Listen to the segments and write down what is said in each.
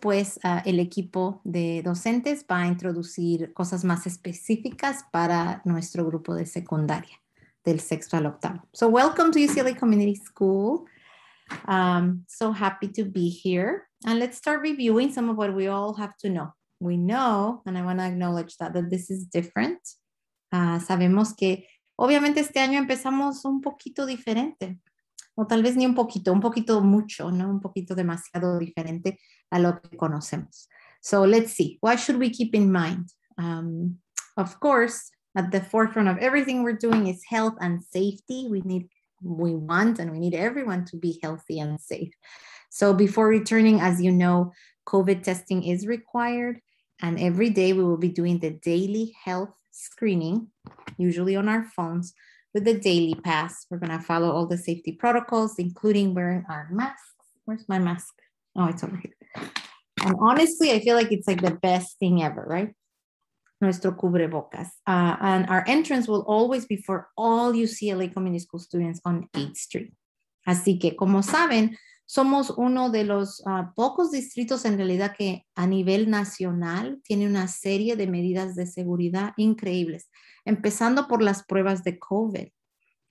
pues uh, el equipo de docentes va a introducir cosas más específicas para nuestro grupo de secundaria del sexto al octavo. So welcome to UCLA Community School. Um, so happy to be here. And let's start reviewing some of what we all have to know. We know, and I want to acknowledge that, that this is different. Uh, sabemos que obviamente este año empezamos un poquito diferente, o tal vez ni un poquito, un poquito mucho, ¿no? Un poquito demasiado diferente a lo que conocemos. So let's see, what should we keep in mind? Um, of course, at the forefront of everything we're doing is health and safety. We need, we want, and we need everyone to be healthy and safe. So before returning, as you know, COVID testing is required. And every day we will be doing the daily health screening, usually on our phones, with the daily pass. We're going to follow all the safety protocols, including wearing our masks. Where's my mask? Oh, it's over here. And honestly, I feel like it's like the best thing ever, right? Nuestro cubrebocas. Uh, and our entrance will always be for all UCLA Community School students on 8th Street. Así que, como saben, somos uno de los uh, pocos distritos en realidad que a nivel nacional tiene una serie de medidas de seguridad increíbles, empezando por las pruebas de COVID,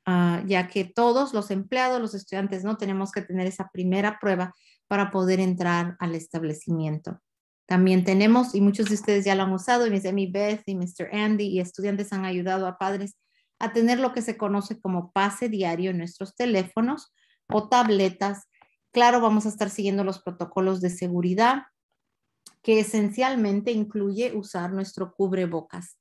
uh, ya que todos los empleados, los estudiantes, no tenemos que tener esa primera prueba para poder entrar al establecimiento. También tenemos, y muchos de ustedes ya lo han usado, y mi Beth y Mr. Andy y estudiantes han ayudado a padres a tener lo que se conoce como pase diario en nuestros teléfonos o tabletas. Claro, vamos a estar siguiendo los protocolos de seguridad, que esencialmente incluye usar nuestro cubrebocas.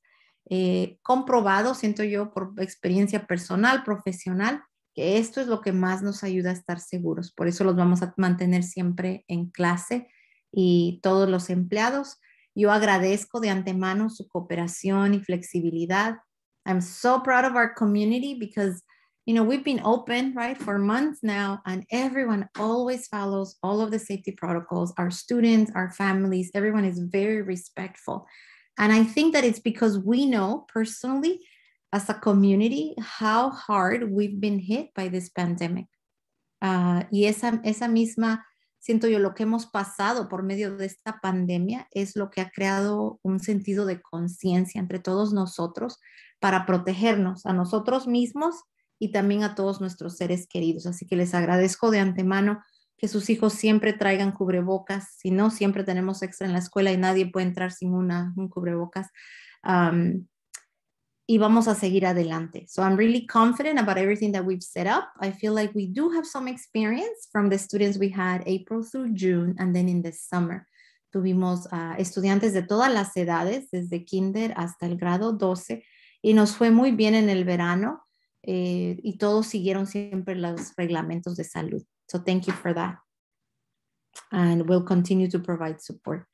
Eh, comprobado, siento yo, por experiencia personal, profesional, esto es lo que más nos ayuda a estar seguros. Por eso los vamos a mantener siempre en clase y todos los empleados. Yo agradezco de antemano su cooperación y flexibilidad. I'm so proud of our community because, you know, we've been open, right, for months now, and everyone always follows all of the safety protocols. Our students, our families, everyone is very respectful. And I think that it's because we know personally as a community how hard we've been hit by this pandemic. Uh, y esa, esa misma, siento yo, lo que hemos pasado por medio de esta pandemia es lo que ha creado un sentido de conciencia entre todos nosotros para protegernos a nosotros mismos y también a todos nuestros seres queridos. Así que les agradezco de antemano que sus hijos siempre traigan cubrebocas. Si no, siempre tenemos extra en la escuela y nadie puede entrar sin una, un cubrebocas. Um, y vamos a seguir adelante. So I'm really confident about everything that we've set up. I feel like we do have some experience from the students we had April through June and then in the summer. Tuvimos uh, estudiantes de todas las edades, desde kinder hasta el grado 12, y nos fue muy bien en el verano eh, y todos siguieron siempre los reglamentos de salud. So thank you for that. And we'll continue to provide support.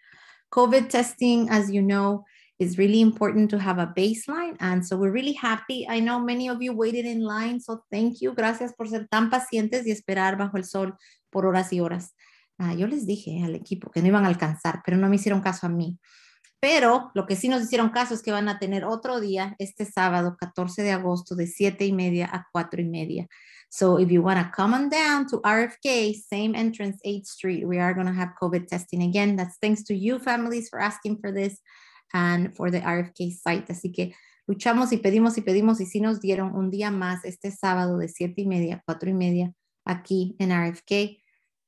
COVID testing, as you know, is really important to have a baseline. And so we're really happy. I know many of you waited in line, so thank you. Gracias por ser tan pacientes y esperar bajo el sol por horas y horas. Uh, yo les dije al equipo que no iban a alcanzar, pero no me hicieron caso a mí. Pero lo que sí nos hicieron caso es que van a tener otro día este sábado, 14 de agosto, de 7 y media a 4 y media. So if you want to come on down to RFK, same entrance, 8th Street, we are going to have COVID testing again. That's thanks to you families for asking for this and for the RFK site. Así que luchamos y pedimos y pedimos y sí nos dieron un día más este sábado de 7 y media, 4 y media aquí en RFK.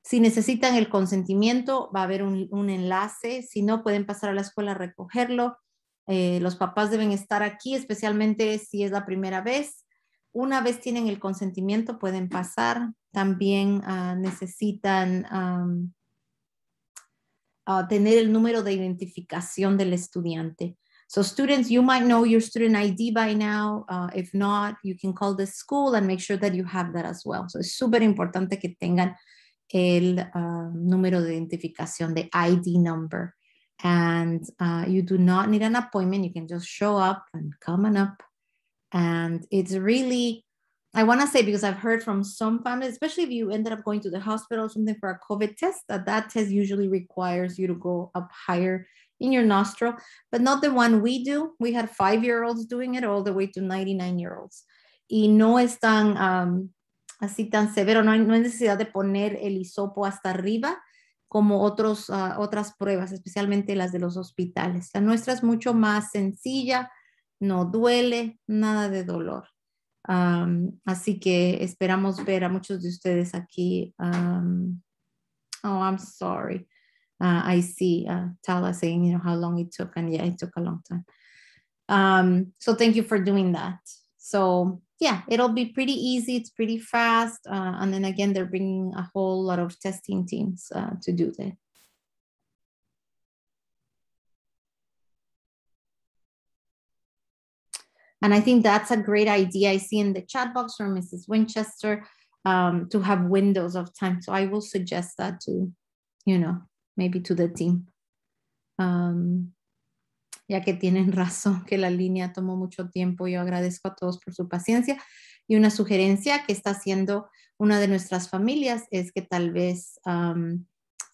Si necesitan el consentimiento, va a haber un, un enlace. Si no, pueden pasar a la escuela a recogerlo. Eh, los papás deben estar aquí, especialmente si es la primera vez. Una vez tienen el consentimiento, pueden pasar. También uh, necesitan um, uh, tener el número de identificación del estudiante. So students, you might know your student ID by now. Uh, if not, you can call the school and make sure that you have that as well. So es súper importante que tengan el uh, número de identificación, de ID number. And uh, you do not need an appointment. You can just show up and come on up. And it's really, I want to say, because I've heard from some families, especially if you ended up going to the hospital or something for a COVID test, that that test usually requires you to go up higher in your nostril, but not the one we do. We had five year olds doing it all the way to 99 year olds. Y no es tan um, así tan severo, no hay, no hay necesidad de poner el hisopo hasta arriba. como otros, ah, otras pruebas, especialmente las de los hospitales. La nuestra es mucho más sencilla, no duele, nada de dolor. Así que esperamos ver a muchos de ustedes aquí. Um, oh, I'm sorry. Uh, I see uh, Tala saying, you know, how long it took. And yeah, it took a long time. Um, so thank you for doing that. So yeah, it'll be pretty easy. It's pretty fast. Uh, and then again, they're bringing a whole lot of testing teams uh, to do that. And I think that's a great idea. I see in the chat box from Mrs. Winchester um, to have windows of time. So I will suggest that to, you know, maybe to the team. Um, ya que tienen razón que la línea tomó mucho tiempo. Yo agradezco a todos por su paciencia. Y una sugerencia que está haciendo una de nuestras familias es que tal vez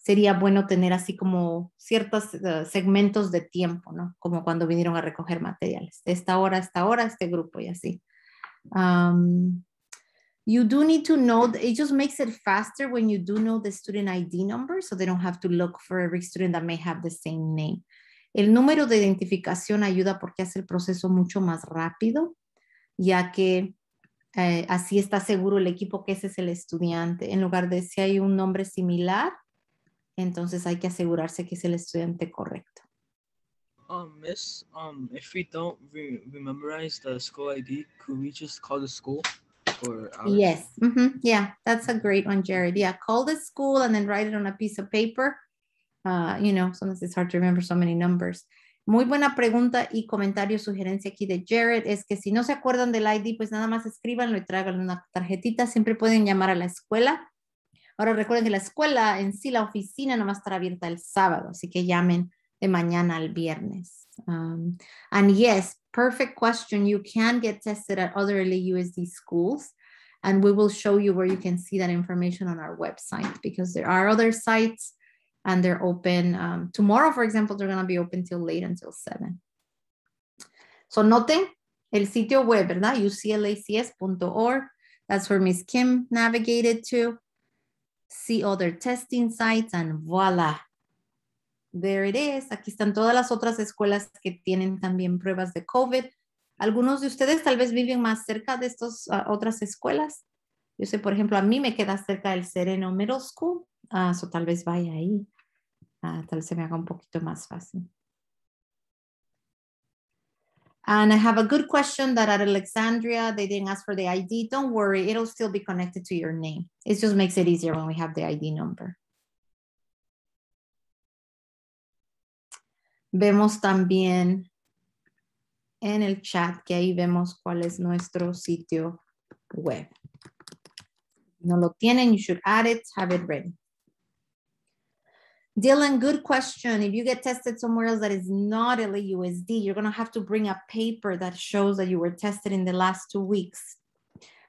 sería bueno tener así como ciertos eh, segmentos de tiempo, ¿no? Como cuando vinieron a recoger materiales. De esta hora esta hora, este grupo y así. you do need to know, it just makes it faster when you do know the student ID number, so they don't have to look for every student that may have the same name. El número de identificación ayuda porque hace el proceso mucho más rápido, ya que eh, así está seguro el equipo que ese es el estudiante. En lugar de si hay un nombre similar, entonces hay que asegurarse que es el estudiante correcto. Um, miss, um, if we don't re memorize the school ID, could we just call the school? Yes. Mm -hmm. Yeah, that's a great one, Jared. Yeah, call the school and then write it on a piece of paper Uh, you know, sometimes it's hard to remember so many numbers. Muy buena pregunta y comentario, sugerencia aquí de Jared es que si no se acuerdan del ID, pues nada más escríbanlo y traigan una tarjetita. Siempre pueden llamar a la escuela. Ahora recuerden que la escuela en sí, la oficina, no va estar abierta el sábado, así que llamen de mañana al viernes. Um, and yes, perfect question. You can get tested at other LAUSD schools, and we will show you where you can see that information on our website because there are other sites and they're open um, tomorrow, for example, they're going to be open till late until 7. So noten el sitio web, ¿verdad? uclacs.org. That's where Miss Kim navigated to. See other testing sites and voila. There it is. Aquí están todas las otras escuelas que tienen también pruebas de COVID. Algunos de ustedes tal vez viven más cerca de estas uh, otras escuelas. Yo sé, por ejemplo, a mí me queda cerca del Sereno Middle School, uh, so tal vez vaya ahí. Ah, tal vez se me haga un poquito más fácil. And I have a good question that at Alexandria, they didn't ask for the ID. Don't worry, it'll still be connected to your name. It just makes it easier when we have the ID number. Vemos también en el chat que ahí vemos cuál es nuestro sitio web. No lo tienen, you should add it, have it ready. Dylan, good question. If you get tested somewhere else that is not LAUSD, you're going to have to bring a paper that shows that you were tested in the last two weeks.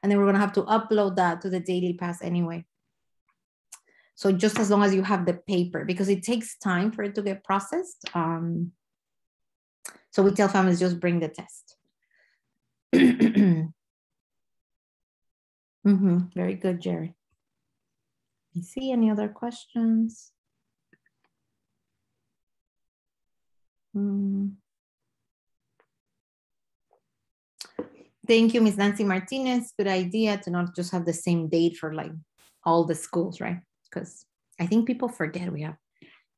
And then we're going to have to upload that to the Daily Pass anyway. So just as long as you have the paper, because it takes time for it to get processed. Um, so we tell families just bring the test. mm -hmm. Very good, Jerry. You see any other questions? Mm. Thank you, Ms. Nancy Martinez. Good idea to not just have the same date for like all the schools, right? Because I think people forget we have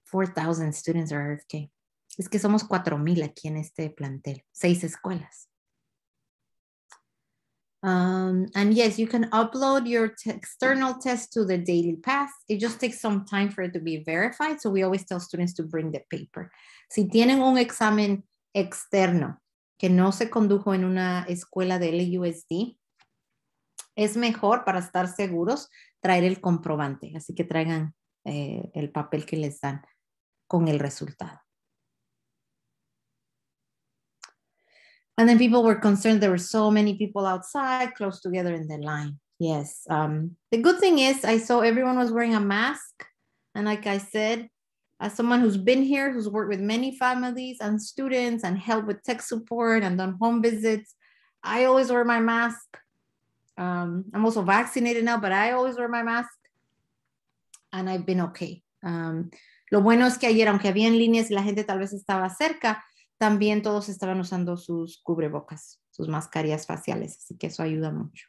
4,000 students at RFK. Es que somos 4,000 aquí en este plantel, seis escuelas. Um, and yes, you can upload your external test to the daily pass. It just takes some time for it to be verified. So we always tell students to bring the paper. Si tienen un examen externo que no se condujo en una escuela de LUSD, es mejor para estar seguros traer el comprobante. Así que traigan eh, el papel que les dan con el resultado. And then people were concerned there were so many people outside close together in the line. Yes. Um, the good thing is I saw everyone was wearing a mask. And like I said, as someone who's been here, who's worked with many families and students and helped with tech support and done home visits, I always wear my mask. Um, I'm also vaccinated now, but I always wear my mask. And I've been okay. Um, lo bueno es que ayer, aunque había en líneas y la gente tal vez estaba cerca, también todos estaban usando sus cubrebocas, sus mascarillas faciales, así que eso ayuda mucho.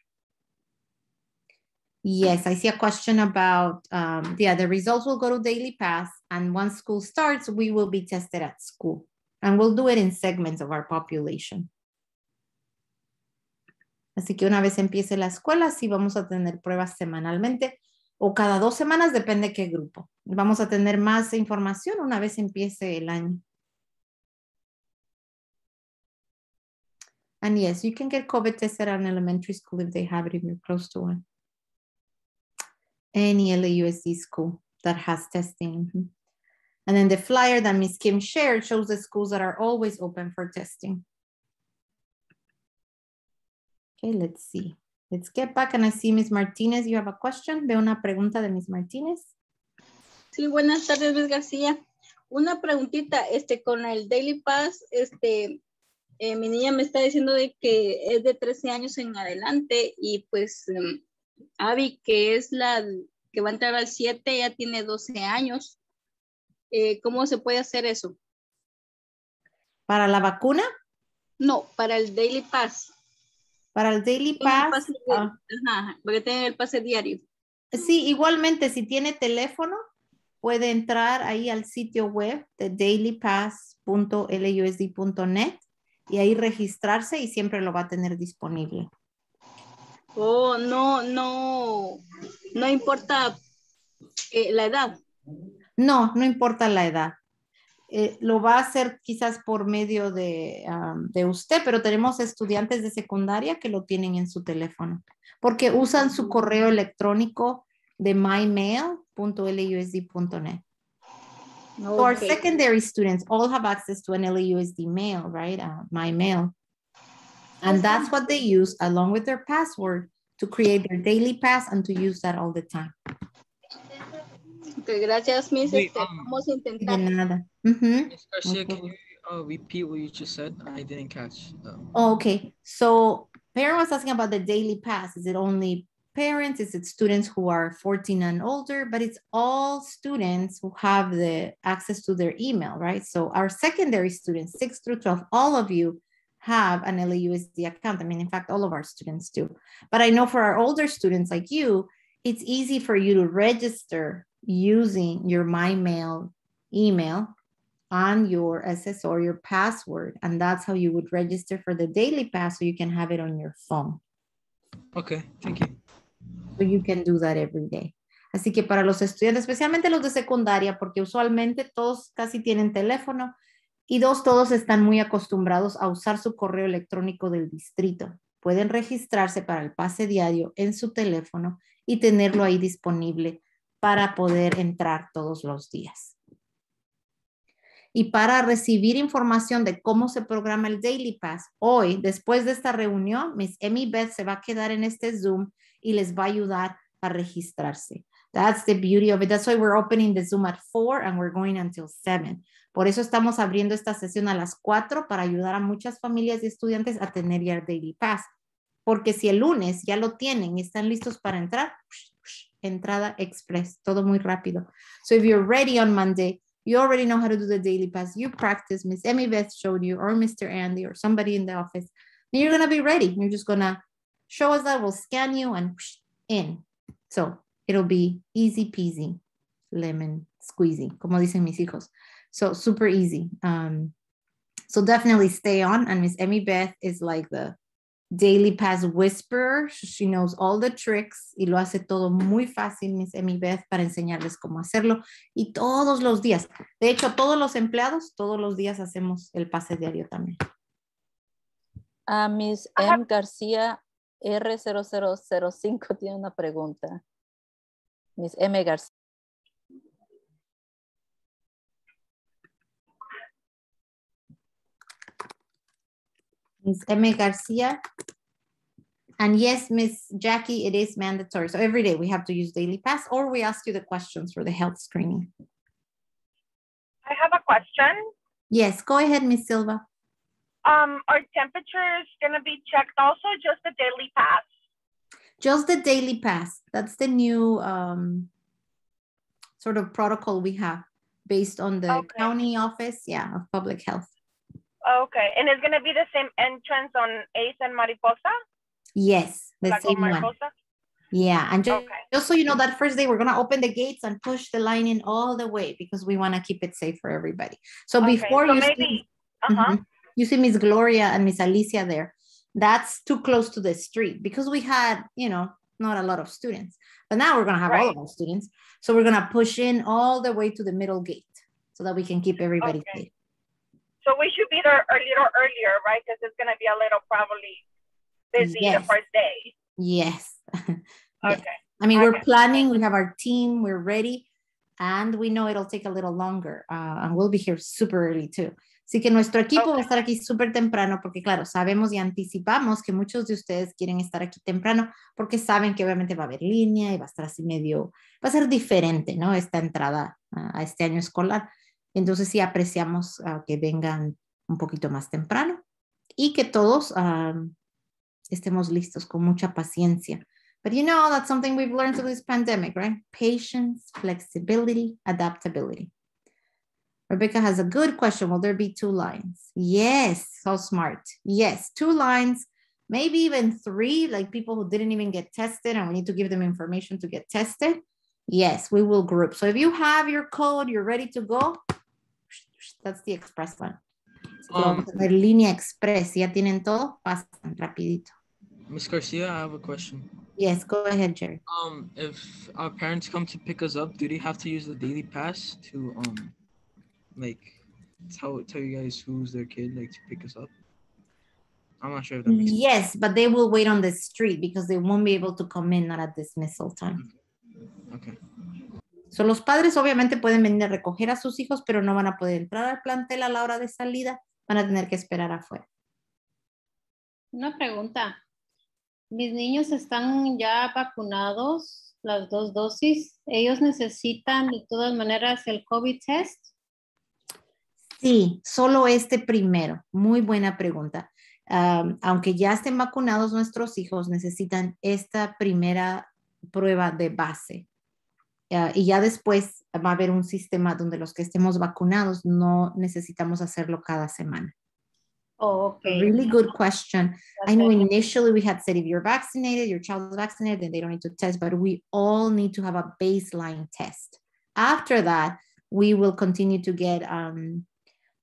Yes, I see a question about, um, yeah, the results will go to Daily Pass, and once school starts, we will be tested at school, and we'll do it in segments of our population. Así que una vez empiece la escuela, sí vamos a tener pruebas semanalmente o cada dos semanas, depende qué grupo. Vamos a tener más información una vez empiece el año. And yes, you can get COVID tested at an elementary school if they have it if you're close to one. Any LAUSD school that has testing. Mhm. And then the flyer that Ms. Kim shared shows the schools that are always open for testing. Okay, let's see. Let's get back and I see Ms. Martinez, you have a question. Veo una pregunta de Ms. Martinez. Sí, buenas tardes, Luis García. Una preguntita, este, con el Daily Pass, este, eh, mi niña me está diciendo de que es de 13 años en adelante y pues Abby, que es la que va a entrar al 7, ya tiene 12 años. Eh, ¿Cómo se puede hacer eso? Para la vacuna, No, para el Daily Pass. para el Daily el Pass. ah, Ajá, porque tiene el pase diario. Sí, igualmente, si tiene teléfono, puede entrar ahí al sitio web de dailypass.lusd.net y ahí registrarse y siempre lo va a tener disponible. Oh, no, no, no importa eh, la edad. No, no importa la edad. Eh, lo va a hacer quizás por medio de, de usted, pero tenemos estudiantes de secundaria que lo tienen en su teléfono, porque usan su correo electrónico de mymail.lusd.net. So our secondary students all have access to an LAUSD mail, right? Uh, my mail. And that's what they use along with their password to create their daily pass and to use that all the time. Ok, gracias, Miss. Wait, Este, um, vamos a De intentar. nada. Mhm. Miss Garcia, can you uh, repeat what you just said? I didn't catch. Um, Oh, okay, so parent was asking about the daily pass. Is it only parents? Is it students who are 14 and older? But it's all students who have the access to their email, right? So our secondary students, six through 12, all of you have an LAUSD account. I mean, in fact, all of our students do. But I know for our older students like you, it's easy for you to register using your MyMail email on your SS or your password. And that's how you would register for the daily pass so you can have it on your phone. okay, thank you. So you can do that every day. Así que para los estudiantes, especialmente los de secundaria, porque usualmente todos casi tienen teléfono y dos, todos están muy acostumbrados a usar su correo electrónico del distrito. Pueden registrarse para el pase diario en su teléfono y tenerlo ahí disponible para poder entrar todos los días. Y para recibir información de cómo se programa el Daily Pass, hoy, después de esta reunión, Miss Emmy Beth se va a quedar en este Zoom y les va a ayudar a registrarse. That's the beauty of it. That's why we're opening the Zoom at 4 and we're going until 7. Por eso estamos abriendo esta sesión a las 4 para ayudar a muchas familias y estudiantes a tener ya el Daily Pass. Porque si el lunes ya lo tienen y están listos para entrar, entrada express, todo muy rápido. So if you're ready on Monday, you already know how to do the daily pass. You practice, Miss Emmy Beth showed you, or Mr. Andy, or somebody in the office. And you're gonna be ready. You're just gonna show us that, we'll scan you and in. So it'll be easy peasy, lemon squeezy, como dicen mis hijos. So super easy. Um, so definitely stay on. And Miss Emmy Beth is like the Daily Pass Whisperer. She knows all the tricks y lo hace todo muy fácil, Miss Emmy Beth, para enseñarles cómo hacerlo. Y todos los días, de hecho, todos los empleados, todos los días hacemos el pase diario también. A Miss M. García R0005 tiene una pregunta. Miss M. García. Miss Emmy Garcia. And yes, Miss Jackie, it is mandatory. So every day we have to use Daily Pass or we ask you the questions for the health screening. I have a question. Yes, go ahead, Miss Silva. Um, are temperatures gonna be checked also, just the daily pass? Just the Daily Pass. That's the new, um, sort of protocol we have based on the Okay. county office, yeah, of public health. Okay, and it's gonna be the same entrance on Ace and Mariposa, Yes, the same on one. Yeah, and just, Okay. just so you know, that first day we're gonna open the gates and push the line in all the way because we want to keep it safe for everybody. So Okay, before so you see, maybe, uh-huh, Mhm. you see Miss Gloria and Miss Alicia there, that's too close to the street because we had, you know, not a lot of students. But now we're gonna have all of our students, so we're gonna push in all the way to the middle gate so that we can keep everybody Okay. safe. So we should be there a little earlier, right? Because it's gonna be a little probably busy the first day. Yes. Yes. Okay, I mean, we're planning, we have our team, we're ready, and we know it'll take a little longer. uh, and we'll be here super early too. Así que nuestro equipo va a estar aquí súper temprano porque, claro, sabemos y anticipamos que muchos de ustedes quieren estar aquí temprano porque saben que obviamente va a haber línea y va a estar así medio, va a ser diferente, ¿no? Esta entrada a a este año escolar. Entonces sí apreciamos ah, que vengan un poquito más temprano y que todos ah, estemos listos con mucha paciencia. But you know, that's something we've learned through this pandemic, right? Patience, flexibility, adaptability. Rebecca has a good question. Will there be two lines? Yes, so smart. Yes, two lines, maybe even three, like people who didn't even get tested and we need to give them information to get tested. Yes, we will group. So if you have your code, you're ready to go, that's the express one. Que vamos a Um, ver línea express. Ya tienen todo, pasan rapidito. Miss Garcia, I have a question. Yes, go ahead, Jerry. Um, if our parents come to pick us up, do they have to use the daily pass to um, like tell tell you guys who's their kid, like to pick us up? I'm not sure if that makes sense. Yes, but they will wait on the street because they won't be able to come in not at dismissal time. Okay. So los padres obviamente pueden venir a recoger a sus hijos, pero no van a poder entrar al plantel a la hora de salida, van a tener que esperar afuera. Una pregunta. Mis niños están ya vacunados, las dos dosis. ¿Ellos necesitan de todas maneras el COVID test? Sí, solo este primero. Muy buena pregunta. Aunque ya estén vacunados nuestros hijos, necesitan esta primera prueba de base. Ah, y ya después va a haber un sistema donde los que estemos vacunados no necesitamos hacerlo cada semana. Oh, ok. Really good question. I know initially we had said if you're vaccinated, your child is vaccinated, then they don't need to test, but we all need to have a baseline test. After that, we will continue to get um,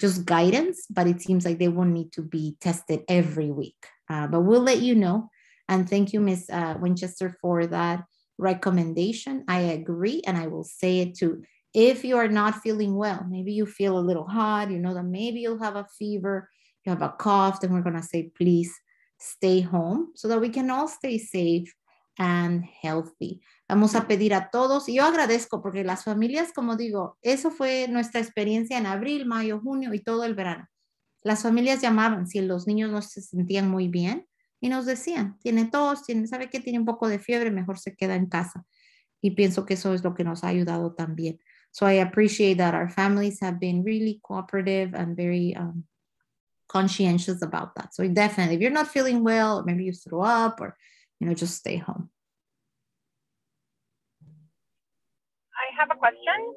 just guidance, but it seems like they won't need to be tested every week. Uh, but we'll let you know. And thank you, Ms. Uh, Winchester, for that recommendation. I agree, and I will say it too. If you are not feeling well, maybe you feel a little hot, you know that maybe you'll have a fever, you have a cough, then we're going to say, please stay home so that we can all stay safe and healthy. Vamos a pedir a todos, y yo agradezco porque las familias, como digo, eso fue nuestra experiencia en abril, mayo, junio y todo el verano. Las familias llamaban si los niños no se sentían muy bien y nos decían, tiene tos, tiene, sabe que tiene un poco de fiebre, mejor se queda en casa. Y pienso que eso es lo que nos ha ayudado también. So I appreciate that our families have been really cooperative and very um, conscientious about that. So definitely, if you're not feeling well, maybe you throw up, or you know, just stay home. I have a question.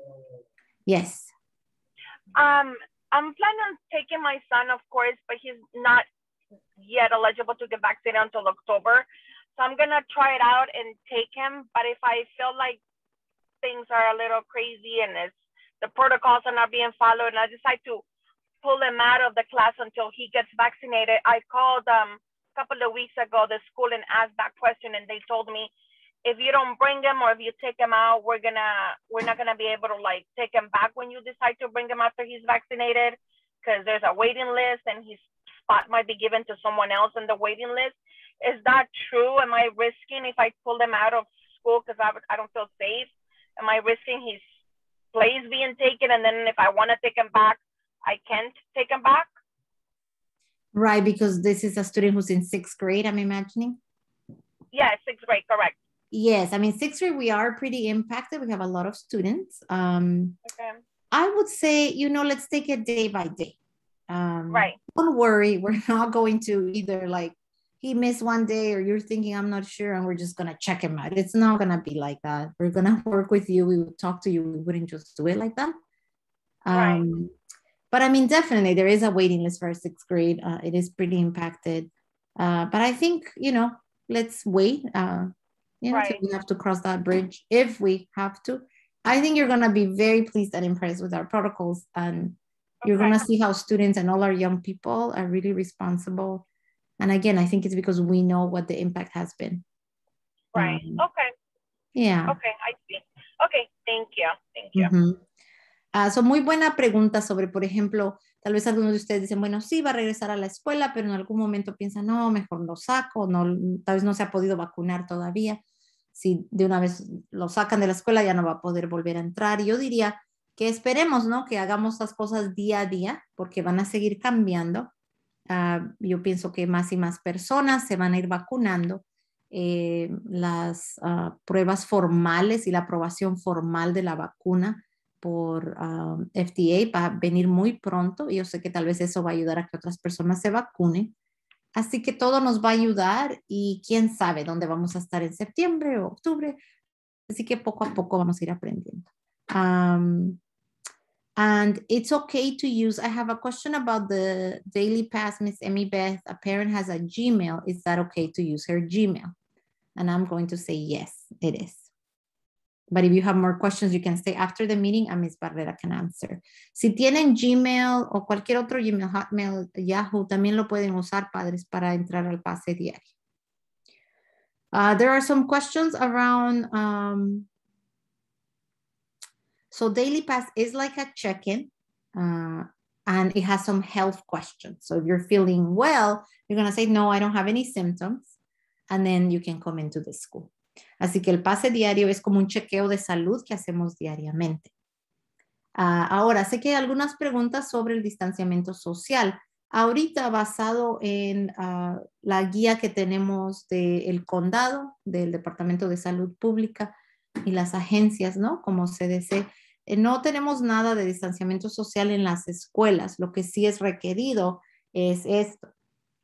Yes. Um, I'm planning on taking my son, of course, but he's not yet eligible to get vaccinated until October. So I'm gonna try it out and take him. But if I feel like things are a little crazy and it's the protocols are not being followed, and I decide to pull him out of the class until he gets vaccinated, I called um a couple of weeks ago the school and asked that question, and they told me if you don't bring him or if you take him out, we're gonna we're not gonna be able to like take him back when you decide to bring him after he's vaccinated because there's a waiting list and his spot might be given to someone else in the waiting list. Is that true? Am I risking if I pull them out of school because I, I don't feel safe? Am I risking his place being taken and then if I want to take him back, I can't take him back? Right, because this is a student who's in sixth grade, I'm imagining. Yeah, sixth grade, correct. Yes, I mean, sixth grade, we are pretty impacted. We have a lot of students. Um, Okay. I would say, you know, let's take it day by day. Um, Right. Don't worry, we're not going to either like he missed one day or you're thinking I'm not sure and we're just going to check him out. It's not going to be like that. We're going to work with you. We would talk to you. We wouldn't just do it like that. Right. Um, but I mean, definitely there is a waiting list for sixth grade. Uh, it is pretty impacted. Uh, but I think, you know, let's wait. Uh, you know, Right. we have to cross that bridge if we have to. I think you're going to be very pleased and impressed with our protocols. And you're Okay. going to see how students and all our young people are really responsible. And again, I think it's because we know what the impact has been. Right. Um, Okay. Yeah. Okay. I see. Okay. Thank you. Thank you. Ujú. Ah, son muy buena pregunta sobre, por ejemplo, tal vez algunos de ustedes dicen, bueno, sí, va a regresar a la escuela, pero en algún momento piensan, no, mejor lo saco, no, tal vez no se ha podido vacunar todavía. Si de una vez lo sacan de la escuela, ya no va a poder volver a entrar. Y yo diría que esperemos, ¿no? Que hagamos las cosas día a día, porque van a seguir cambiando. Ah, yo pienso que más y más personas se van a ir vacunando. Eh, las ah, pruebas formales y la aprobación formal de la vacuna por ah, FDA va a venir muy pronto y yo sé que tal vez eso va a ayudar a que otras personas se vacunen. Así que todo nos va a ayudar y quién sabe dónde vamos a estar en septiembre o octubre. Así que poco a poco vamos a ir aprendiendo. Um, and it's okay to use. I have a question about the daily pass, Miss Emmy Beth. A parent has a Gmail. Is that okay to use her Gmail? And I'm going to say yes, it is. But if you have more questions, you can stay after the meeting and Miss Barrera can answer. Si tienen Gmail o cualquier otro Gmail, Hotmail, Yahoo, también lo pueden usar padres para entrar al pase diario. Uh, there are some questions around, um, so Daily Pass is like a check-in uh, and it has some health questions. So if you're feeling well, you're gonna say, no, I don't have any symptoms. And then you can come into the school. Así que el pase diario es como un chequeo de salud que hacemos diariamente. Ah, ahora, sé que hay algunas preguntas sobre el distanciamiento social. Ahorita, basado en ah, la guía que tenemos del condado, del Departamento de Salud Pública y las agencias, ¿no? Como CDC, no tenemos nada de distanciamiento social en las escuelas. Lo que sí es requerido es esto.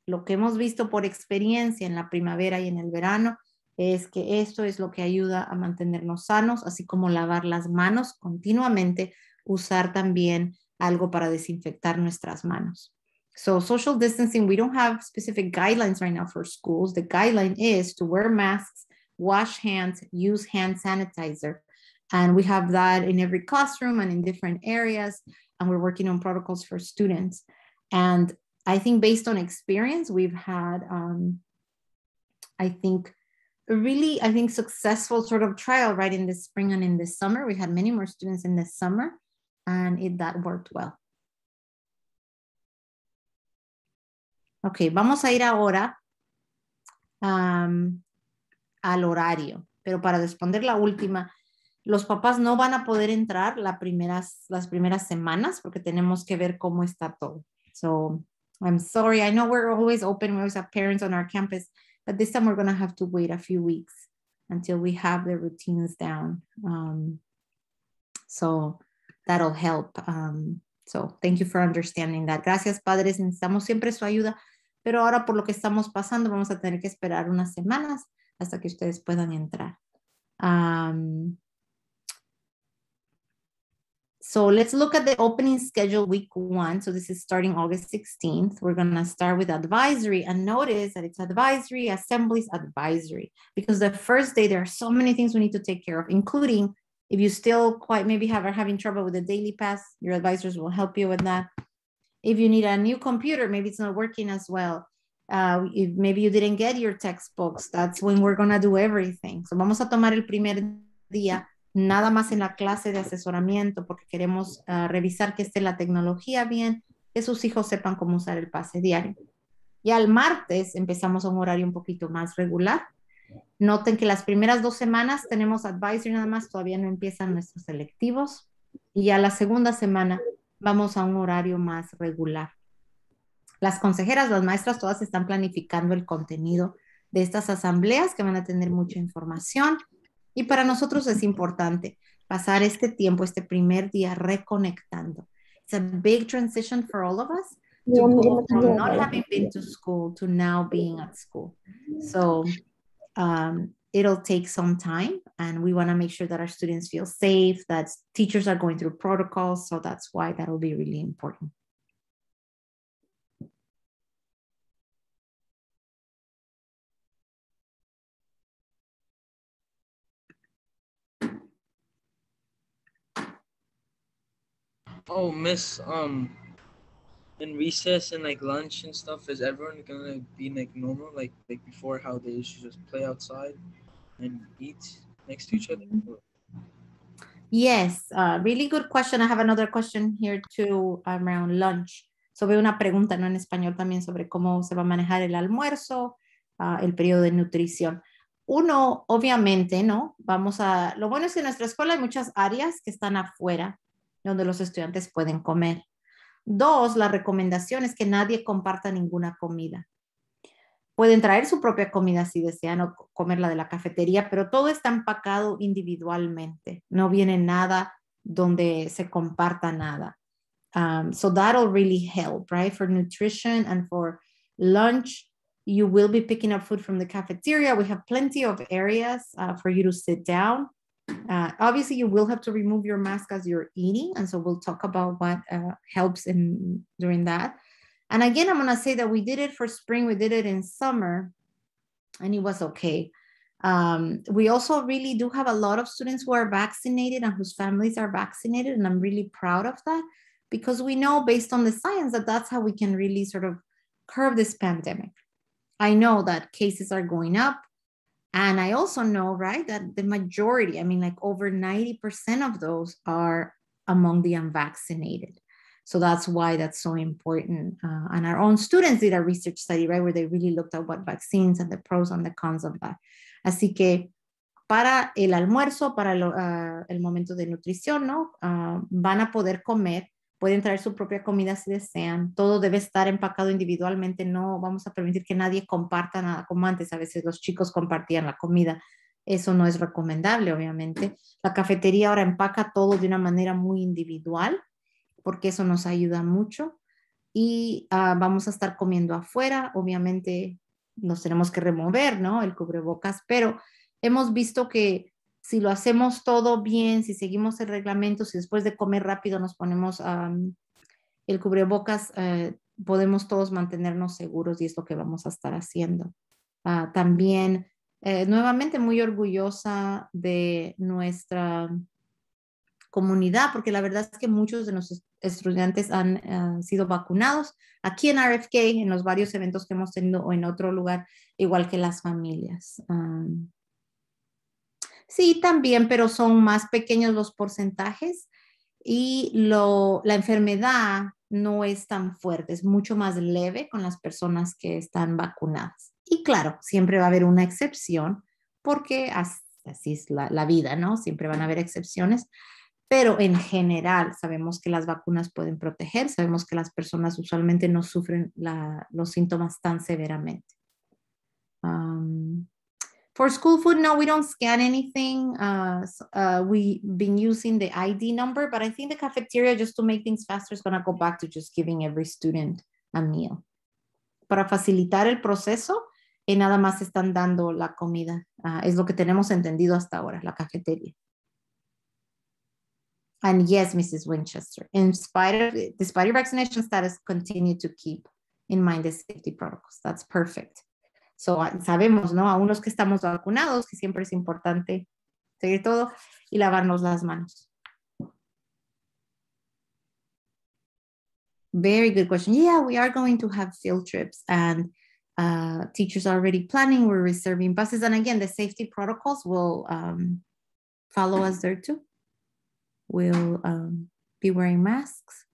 Lo que hemos visto por experiencia en la primavera y en el verano es que esto es lo que ayuda a mantenernos sanos, así como lavar las manos continuamente, usar también algo para desinfectar nuestras manos. So social distancing, we don't have specific guidelines right now for schools. The guideline is to wear masks, wash hands, use hand sanitizer. And we have that in every classroom and in different areas. And we're working on protocols for students. And I think based on experience, we've had, um, I think, a really, I think, successful sort of trial right in the spring and in the summer. We had many more students in the summer, and it that worked well. Ok, vamos a ir ahora um, al horario, pero para responder la última, los papás no van a poder entrar la primeras, las primeras semanas porque tenemos que ver cómo está todo. So I'm sorry, I know we're always open, we always have parents on our campus, but this time we're going to have to wait a few weeks until we have the routines down. Um, so that'll help. Um, so thank you for understanding that. Gracias, padres. Necesitamos siempre su ayuda, pero ahora por lo que estamos pasando vamos a tener que esperar unas semanas hasta que ustedes puedan entrar. Um, so let's look at the opening schedule week one. So this is starting August 16th. We're going to start with advisory and notice that it's advisory, assemblies, advisory. Because the first day, there are so many things we need to take care of, including if you still quite maybe have are having trouble with the daily pass, your advisors will help you with that. If you need a new computer, maybe it's not working as well. Uh, if maybe you didn't get your textbooks, that's when we're going to do everything. So vamos a tomar el primer día nada más en la clase de asesoramiento porque queremos uh, revisar que esté la tecnología bien, que sus hijos sepan cómo usar el pase diario. Y al martes empezamos a un horario un poquito más regular. Noten que las primeras dos semanas tenemos advisory nada más, todavía no empiezan nuestros selectivos. Y ya la segunda semana vamos a un horario más regular. Las consejeras, las maestras, todas están planificando el contenido de estas asambleas que van a tener mucha información. Y para nosotros es importante pasar este tiempo, este primer día reconectando. It's a big transition for all of us. to go from not having been to school to now being at school. So um, it'll take some time and we want to make sure that our students feel safe, that teachers are going through protocols. So that's why that'll be really important. Oh, Miss, um, in recess and like lunch and stuff, is everyone gonna be like normal, like like before, how they used to just play outside and eat next to each other? Yes, uh, really good question. I have another question here too around lunch. Sobre una pregunta ¿no? en español también sobre cómo se va a manejar el almuerzo, uh, el periodo de nutrición. Uno, obviamente, ¿no? Vamos a, lo bueno es que en nuestra escuela hay muchas áreas que están afuera donde los estudiantes pueden comer. Dos, la recomendación es que nadie comparta ninguna comida. Pueden traer su propia comida si desean o comerla de la cafetería, pero todo está empacado individualmente. No viene nada donde se comparta nada. Um, so that'll really help, right? For nutrition and for lunch, you will be picking up food from the cafeteria. We have plenty of areas uh, for you to sit down. Uh, obviously, you will have to remove your mask as you're eating, and so we'll talk about what uh, helps in during that. And again, I'm gonna say that we did it for spring, we did it in summer, and it was okay. Um, we also really do have a lot of students who are vaccinated and whose families are vaccinated, and I'm really proud of that because we know based on the science that that's how we can really sort of curb this pandemic. I know that cases are going up and I also know, right, that the majority, I mean, like over 90% of those are among the unvaccinated. So that's why that's so important. Uh, and our own students did a research study, right, where they really looked at what vaccines and the pros and the cons of that. Así que para el almuerzo, para el, uh, el momento de nutrición, ¿no? Uh, van a poder comer pueden traer su propia comida si desean, todo debe estar empacado individualmente, no vamos a permitir que nadie comparta nada como antes, a veces los chicos compartían la comida, eso no es recomendable, obviamente. La cafetería ahora empaca todo de una manera muy individual, porque eso nos ayuda mucho. Y uh, vamos a estar comiendo afuera, obviamente nos tenemos que remover, ¿no? El cubrebocas, pero hemos visto que si lo hacemos todo bien, si seguimos el reglamento, si después de comer rápido nos ponemos um, el cubrebocas, uh, podemos todos mantenernos seguros y es lo que vamos a estar haciendo. Uh, también, eh, nuevamente, muy orgullosa de nuestra comunidad, porque la verdad es que muchos de nuestros estudiantes han sido vacunados aquí en RFK, en los varios eventos que hemos tenido o en otro lugar, igual que las familias. Um, Sí, también, pero son más pequeños los porcentajes y la enfermedad no es tan fuerte, es mucho más leve con las personas que están vacunadas. Y claro, siempre va a haber una excepción porque así, es la, vida, ¿no? Siempre van a haber excepciones, pero en general sabemos que las vacunas pueden proteger, sabemos que las personas usualmente no sufren los síntomas tan severamente. Um, For school food, no, we don't scan anything. Uh, uh, we've been using the ID number, but I think the cafeteria, just to make things faster, is going to go back to just giving every student a meal. Para facilitar el proceso, y nada más están dando la comida. Uh, es lo que tenemos entendido hasta ahora, la cafeteria. And yes, Mrs. Winchester, in spite of, despite your vaccination status, continue to keep in mind the safety protocols. That's perfect. So, sabemos, ¿no? A unos que estamos vacunados, que siempre es importante seguir todo y lavarnos las manos. Very good question. Yeah, we are going to have field trips and uh, teachers are already planning. We're reserving buses. And again, the safety protocols will um, follow us there too. We'll um, be wearing masks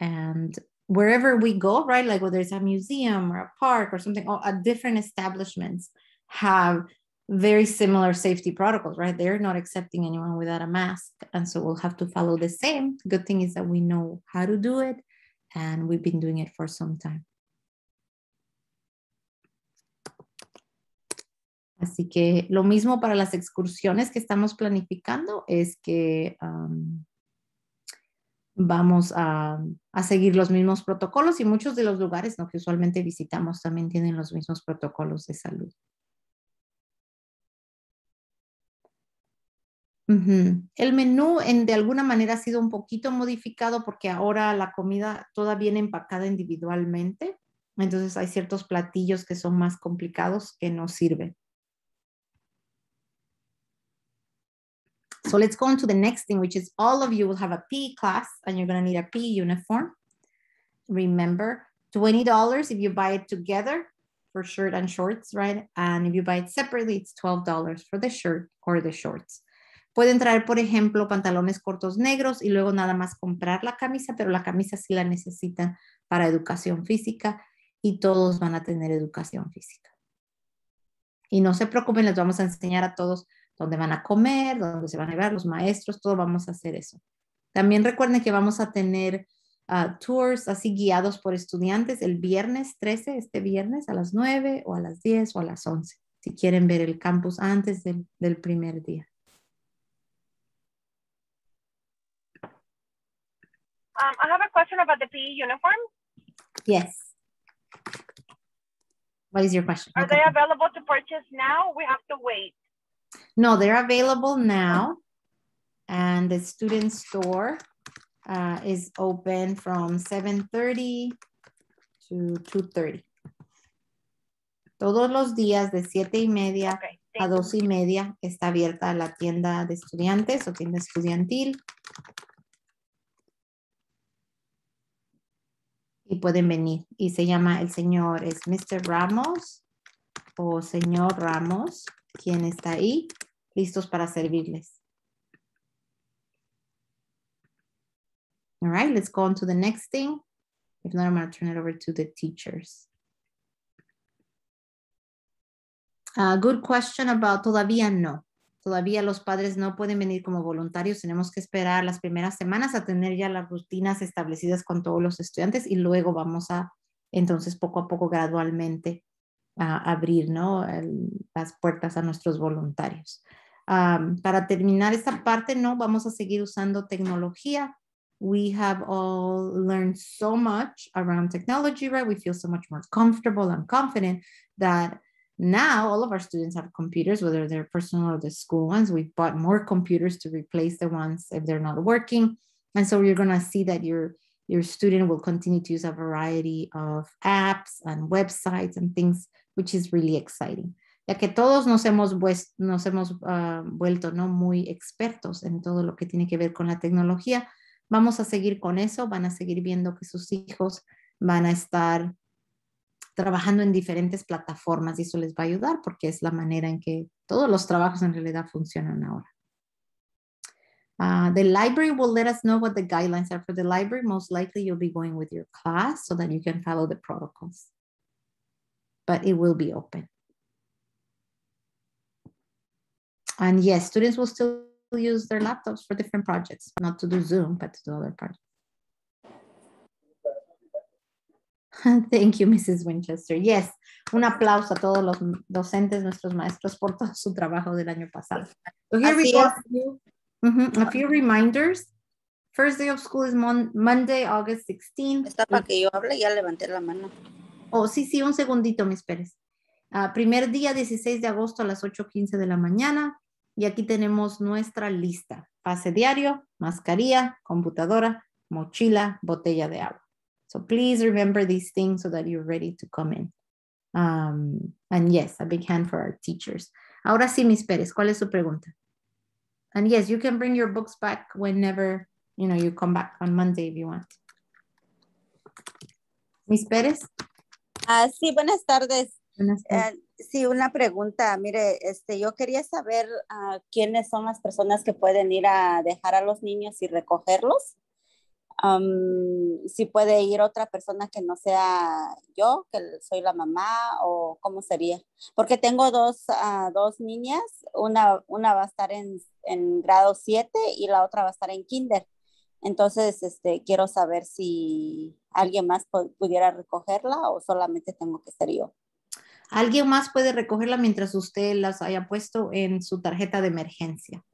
and wherever we go, right? Like whether it's a museum or a park or something, all at different establishments have very similar safety protocols, right? They're not accepting anyone without a mask. And so we'll have to follow the same. Good thing is that we know how to do it and we've been doing it for some time. Así que lo mismo para las excursiones que estamos planificando es que um, vamos a, a seguir los mismos protocolos y muchos de los lugares ¿no? que usualmente visitamos también tienen los mismos protocolos de salud. El menú en, de alguna manera ha sido un poquito modificado porque ahora la comida toda viene empacada individualmente. Entonces hay ciertos platillos que son más complicados que no sirven. So let's go on to the next thing, which is all of you will have a PE class and you're going to need a PE uniform. Remember, $20 if you buy it together for shirt and shorts, right? And if you buy it separately, it's $12 for the shirt or the shorts. Pueden traer, por ejemplo, pantalones cortos negros y luego nada más comprar la camisa, pero la camisa sí la necesitan para educación física y todos van a tener educación física. Y no se preocupen, les vamos a enseñar a todos dónde van a comer, dónde se van a ver los maestros, todo vamos a hacer eso. También recuerden que vamos a tener uh, tours así guiados por estudiantes el viernes 13, este viernes a las 9 o a las 10 o a las 11, si quieren ver el campus antes del, del primer día. Um, I have a question about the PE uniform. Yes. What is your question? Are Okay. they available to purchase now? We have to wait. No, they're available now. And the student store uh, is open from 7.30 to 2.30. Todos los días de siete y media Okay. a dos y media está abierta la tienda de estudiantes o tienda estudiantil. Y pueden venir. Y se llama el señor, es Mr. Ramos o señor Ramos, quien está ahí, listos para servirles. All right, let's go on to the next thing. If not, I'm going to turn it over to the teachers. Uh, good question about todavía no. Todavía los padres no pueden venir como voluntarios. Tenemos que esperar las primeras semanas a tener ya las rutinas establecidas con todos los estudiantes y luego vamos a, entonces, poco a poco, gradualmente, a abrir ¿no? El- las puertas a nuestros voluntarios. Um, para terminar esta parte, no vamos a seguir usando tecnología. We have all learned so much around technology, right? We feel so much more comfortable and confident that now all of our students have computers, whether they're personal or the school ones. We've bought more computers to replace the ones if they're not working. And so you're gonna see that your your student will continue to use a variety of apps and websites and things, which is really exciting. Ya que todos nos hemos, nos hemos ah, vuelto ¿no? muy expertos en todo lo que tiene que ver con la tecnología, vamos a seguir con eso, van a seguir viendo que sus hijos van a estar trabajando en diferentes plataformas y eso les va a ayudar porque es la manera en que todos los trabajos en realidad funcionan ahora. Uh, the library will let us know what the guidelines are for the library. Most likely you'll be going with your class so that you can follow the protocols. But it will be open. And yes, students will still use their laptops for different projects, not to do Zoom, but to do other projects. Thank you, Mrs. Winchester. Yes, un aplauso a todos los docentes, nuestros maestros, por todo su trabajo del año pasado. So here we go. few, Mhm, a few reminders. First day of school is Mon- Monday, August 16th. Está para que yo hable, ya levanté la mano. Oh, sí, sí, un segundito, mis Pérez. Ah, primer día, 16 de agosto a las 8.15 de la mañana. Y aquí tenemos nuestra lista. Pase diario, mascarilla, computadora, mochila, botella de agua. So please remember these things so that you're ready to come in. Um, and yes, a big hand for our teachers. Ahora sí, Miss Pérez, ¿cuál es su pregunta? And yes, you can bring your books back whenever, you know, you come back on Monday if you want. Miss Pérez. Ah, sí, buenas tardes. buenas tardes. Eh, sí, una pregunta. Mire, este, yo quería saber ah, quiénes son las personas que pueden ir a dejar a los niños y recogerlos. Si puede ir otra persona que no sea yo, que soy la mamá, o cómo sería. Porque tengo dos, ah, dos niñas, una, una va a estar en, en grado 7 y la otra va a estar en kinder. Entonces, este, quiero saber si alguien más pu- pudiera recogerla o solamente tengo que ser yo. Alguien más puede recogerla mientras usted las haya puesto en su tarjeta de emergencia.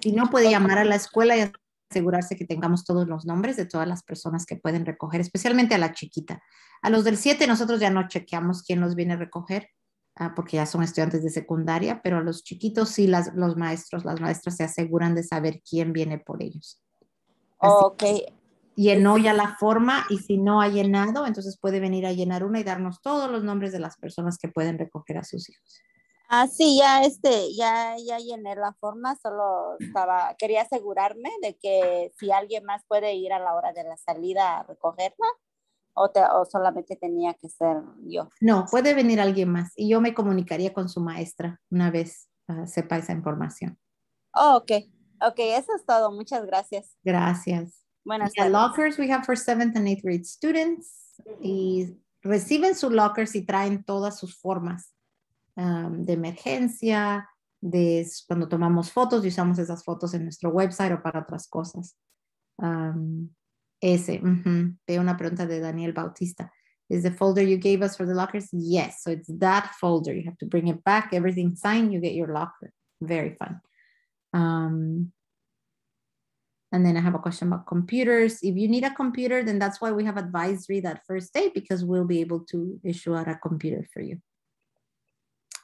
Si no, puede llamar a la escuela y asegurarse que tengamos todos los nombres de todas las personas que pueden recoger, especialmente a la chiquita. A los del 7 nosotros ya no chequeamos quién los viene a recoger, ah, porque ya son estudiantes de secundaria, pero a los chiquitos sí las, los maestros, las maestras se aseguran de saber quién viene por ellos. Así Ok, llenó ya la forma y si no ha llenado, entonces puede venir a llenar una y darnos todos los nombres de las personas que pueden recoger a sus hijos. Ah, sí, ya este, ya, ya llené la forma, solo estaba, quería asegurarme de que si alguien más puede ir a la hora de la salida a recogerla o, te- o solamente tenía que ser yo. No, puede venir alguien más y yo me comunicaría con su maestra una vez ah, sepa esa información. Oh, ok, ok, eso es todo, muchas gracias. Gracias. Buenas tardes. lockers we have for seventh and eighth grade students y reciben su lockers y traen todas sus formas um, de emergencia, de cuando tomamos fotos y usamos esas fotos en nuestro website o para otras cosas. Um, ese, ujú. veo una pregunta de Daniel Bautista. Is the folder you gave us for the lockers? Yes, so it's that folder. You have to bring it back, everything signed, you get your locker. Very fun. Um, and then I have a question about computers. If you need a computer, then that's why we have advisory that first day because we'll be able to issue out a computer for you.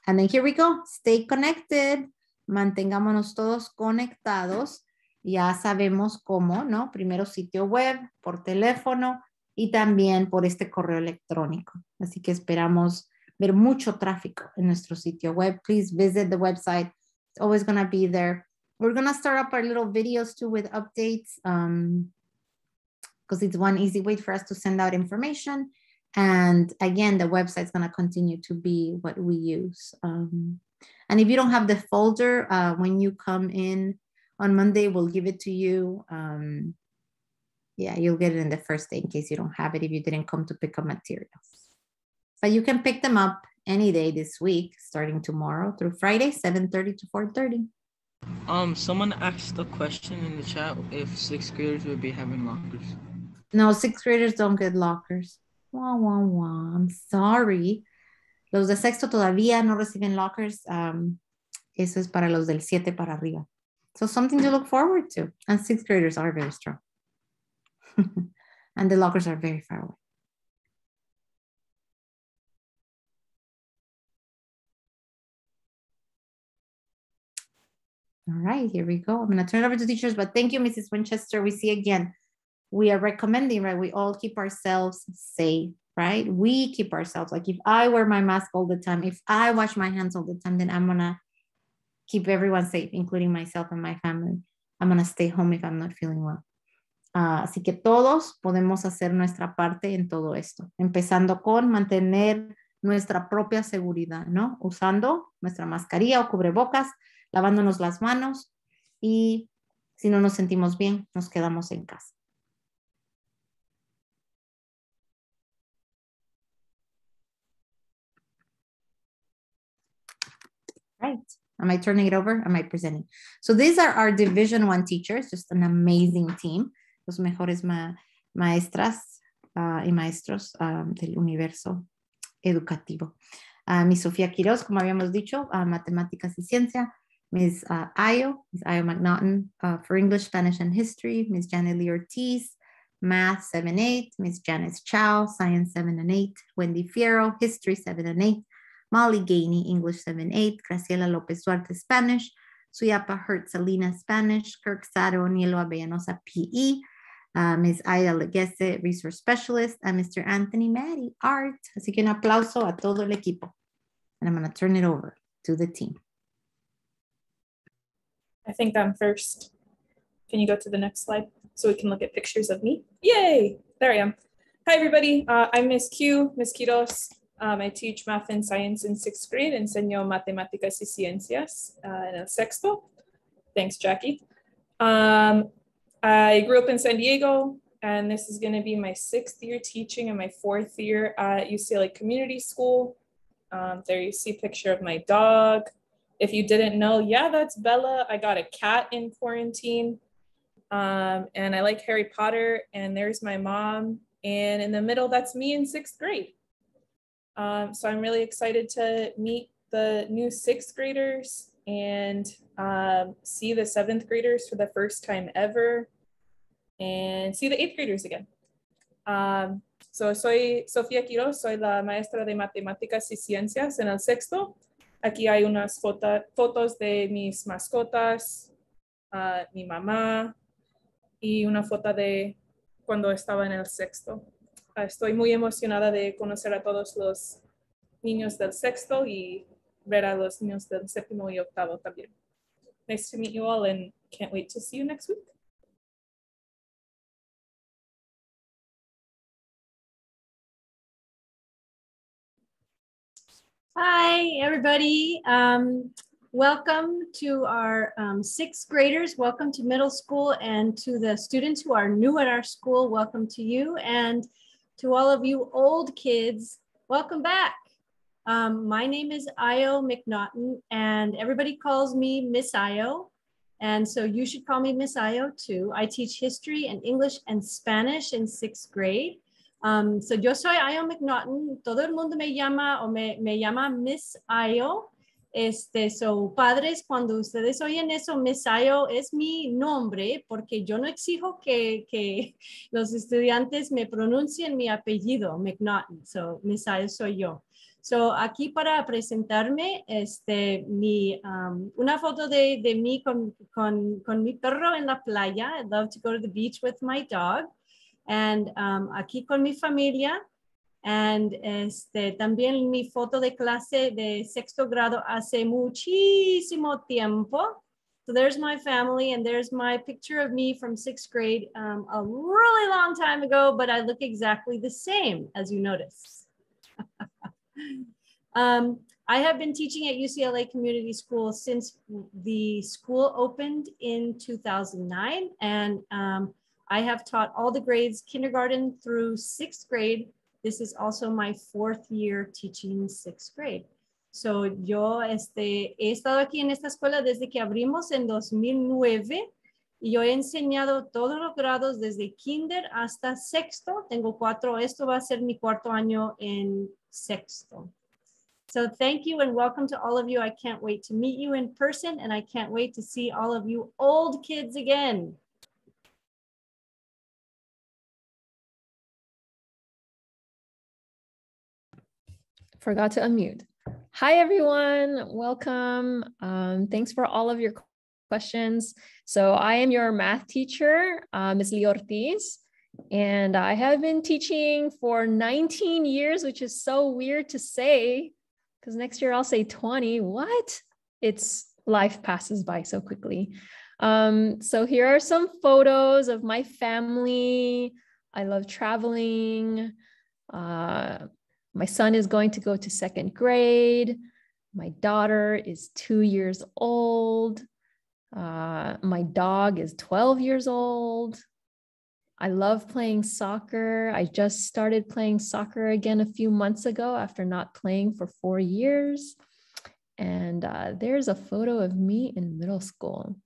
And then here we go. Stay connected. Mantengámonos todos conectados. Ya sabemos cómo, ¿no? Primero sitio web, por teléfono y también por este correo electrónico. Así que esperamos ver mucho tráfico en nuestro sitio web. Please visit the website. It's always going to be there. We're going to start up our little videos too with updates um, because it's one easy way for us to send out information. And again, the website's going to continue to be what we use. Um, and if you don't have the folder, uh, when you come in on Monday, we'll give it to you. Um, yeah, you'll get it in the first day in case you don't have it if you didn't come to pick up materials. But you can pick them up any day this week, starting tomorrow through Friday, 7.30 to 4.30. Um, someone asked a question in the chat if sixth graders would be having lockers. No, sixth graders don't get lockers. Wah, wah, wah. I'm sorry. Los de sexto todavía no reciben lockers. Um, eso es para los del siete para arriba. So something to look forward to. And sixth graders are very strong. and the lockers are very far away. All right, here we go. I'm going to turn it over to teachers, but thank you, Mrs. Winchester. We see again, we are recommending, right? We all keep ourselves safe, right? We keep ourselves like if I wear my mask all the time, if I wash my hands all the time, then I'm going to keep everyone safe, including myself and my family. I'm going to stay home if I'm not feeling well. Ah, así que todos podemos hacer nuestra parte en todo esto, empezando con mantener nuestra propia seguridad, ¿no? Usando nuestra mascarilla o cubrebocas, lavándonos las manos y si no nos sentimos bien, nos quedamos en casa. Right. Am I turning it over? Am I presenting? So these are our Division One teachers, just an amazing team, los mejores ma maestras uh, y maestros um, del universo educativo. Uh, Miss Sofía Quiroz, como habíamos dicho, uh, matemáticas y ciencia. Ms. Uh, Ayo, Ms. Ayo McNaughton for English, Spanish, and History. Ms. Janet Lee Ortiz, Math 7-8. Ms. Janice Chow, Science 7 and 8. Wendy Fierro, History 7 and 8. Molly Gainey, English 7-8, Graciela Lopez Duarte, Spanish, Suyapa Hurt Salina, Spanish, Kirk Sado, Nielo Avellanosa, PE, uh, Ms. Aida Leguese, Resource Specialist, and Mr. Anthony Maddy, Art. Así que un aplauso a todo el equipo. And I'm going to turn it over to the team. I think I'm first. Can you go to the next slide so we can look at pictures of me? Yay, there I am. Hi, everybody. Uh, I'm Miss Q, Miss Quiroz. Um, I teach math and science in sixth grade, enseño matemáticas y ciencias uh, en el sexto. Thanks, Jackie. Um, I grew up in San Diego, and this is going to be my sixth year teaching and my fourth year at UCLA Community School. Um, there you see a picture of my dog. If you didn't know, yeah, that's Bella. I got a cat in quarantine. Um, and I like Harry Potter, and there's my mom. And in the middle, that's me in sixth grade. Um, so I'm really excited to meet the new sixth graders and um, see the seventh graders for the first time ever. and see the eighth graders again. Um, so soy Sofía Quiroz, soy la maestra de matemáticas y ciencias en el sexto. Aquí hay unas foto- fotos de mis mascotas, ah, mi mamá y una foto de cuando estaba en el sexto. Ah, estoy muy emocionada de conocer a todos los niños del sexto y ver a los niños del séptimo y octavo también. Nice to meet you all and can't wait to see you next week. Hi, everybody. Um, welcome to our um, sixth graders. Welcome to middle school and to the students who are new at our school. Welcome to you and to all of you old kids. Welcome back. Um, my name is Ayo McNaughton and everybody calls me Miss Ayo. And so you should call me Miss Ayo too. I teach history and English and Spanish in sixth grade. Um, so yo soy Ayo McNaughton, todo el mundo me llama o me, llama Miss Ayo. Este, so padres, cuando ustedes oyen eso, Miss Ayo es mi nombre porque yo no exijo que, los estudiantes me pronuncien mi apellido, McNaughton. So Miss Ayo soy yo. So aquí para presentarme, este, mi, um, una foto de, de mí con, con, con mi perro en la playa. I love to go to the beach with my dog and um, aquí con mi familia. And este, también mi foto de clase de sexto grado hace muchísimo tiempo. So there's my family and there's my picture of me from sixth grade um, a really long time ago, but I look exactly the same as you notice. um, I have been teaching at UCLA Community School since the school opened in 2009 and um, I have taught all the grades, kindergarten through sixth grade. This is also my fourth year teaching sixth grade. So yo este, he estado aquí en esta escuela desde que abrimos en 2009 y yo he enseñado todos los grados desde kinder hasta sexto. Tengo cuatro, esto va a ser mi cuarto año en sexto. So thank you and welcome to all of you. I can't wait to meet you in person and I can't wait to see all of you old kids again. Forgot to unmute. Hi, everyone. Welcome. Um, thanks for all of your questions. So I am your math teacher, uh, Ms. Lee Ortiz, and I have been teaching for 19 years, which is so weird to say because next year I'll say 20. What? It's life passes by so quickly. Um, so here are some photos of my family. I love traveling. Uh, my son is going to go to second grade. My daughter is two years old. Uh, my dog is 12 years old. I love playing soccer. I just started playing soccer again a few months ago after not playing for four years. And uh, there's a photo of me in middle school.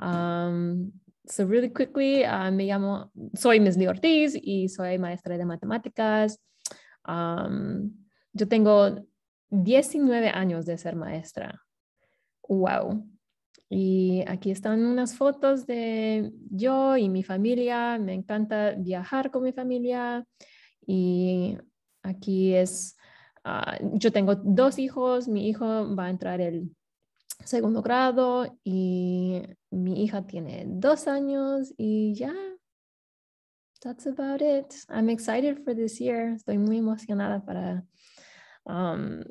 Um, so really quickly, uh, me llamo, soy. Lee Ortiz y soy maestra de matemáticas. Yo tengo 19 años de ser maestra. Wow. Y aquí están unas fotos de yo y mi familia. Me encanta viajar con mi familia. Y aquí es, uh, yo tengo dos hijos. Mi hijo va a entrar el segundo grado y mi hija tiene dos años y ya. That's about it. I'm excited for this year. Estoy muy emocionada para um,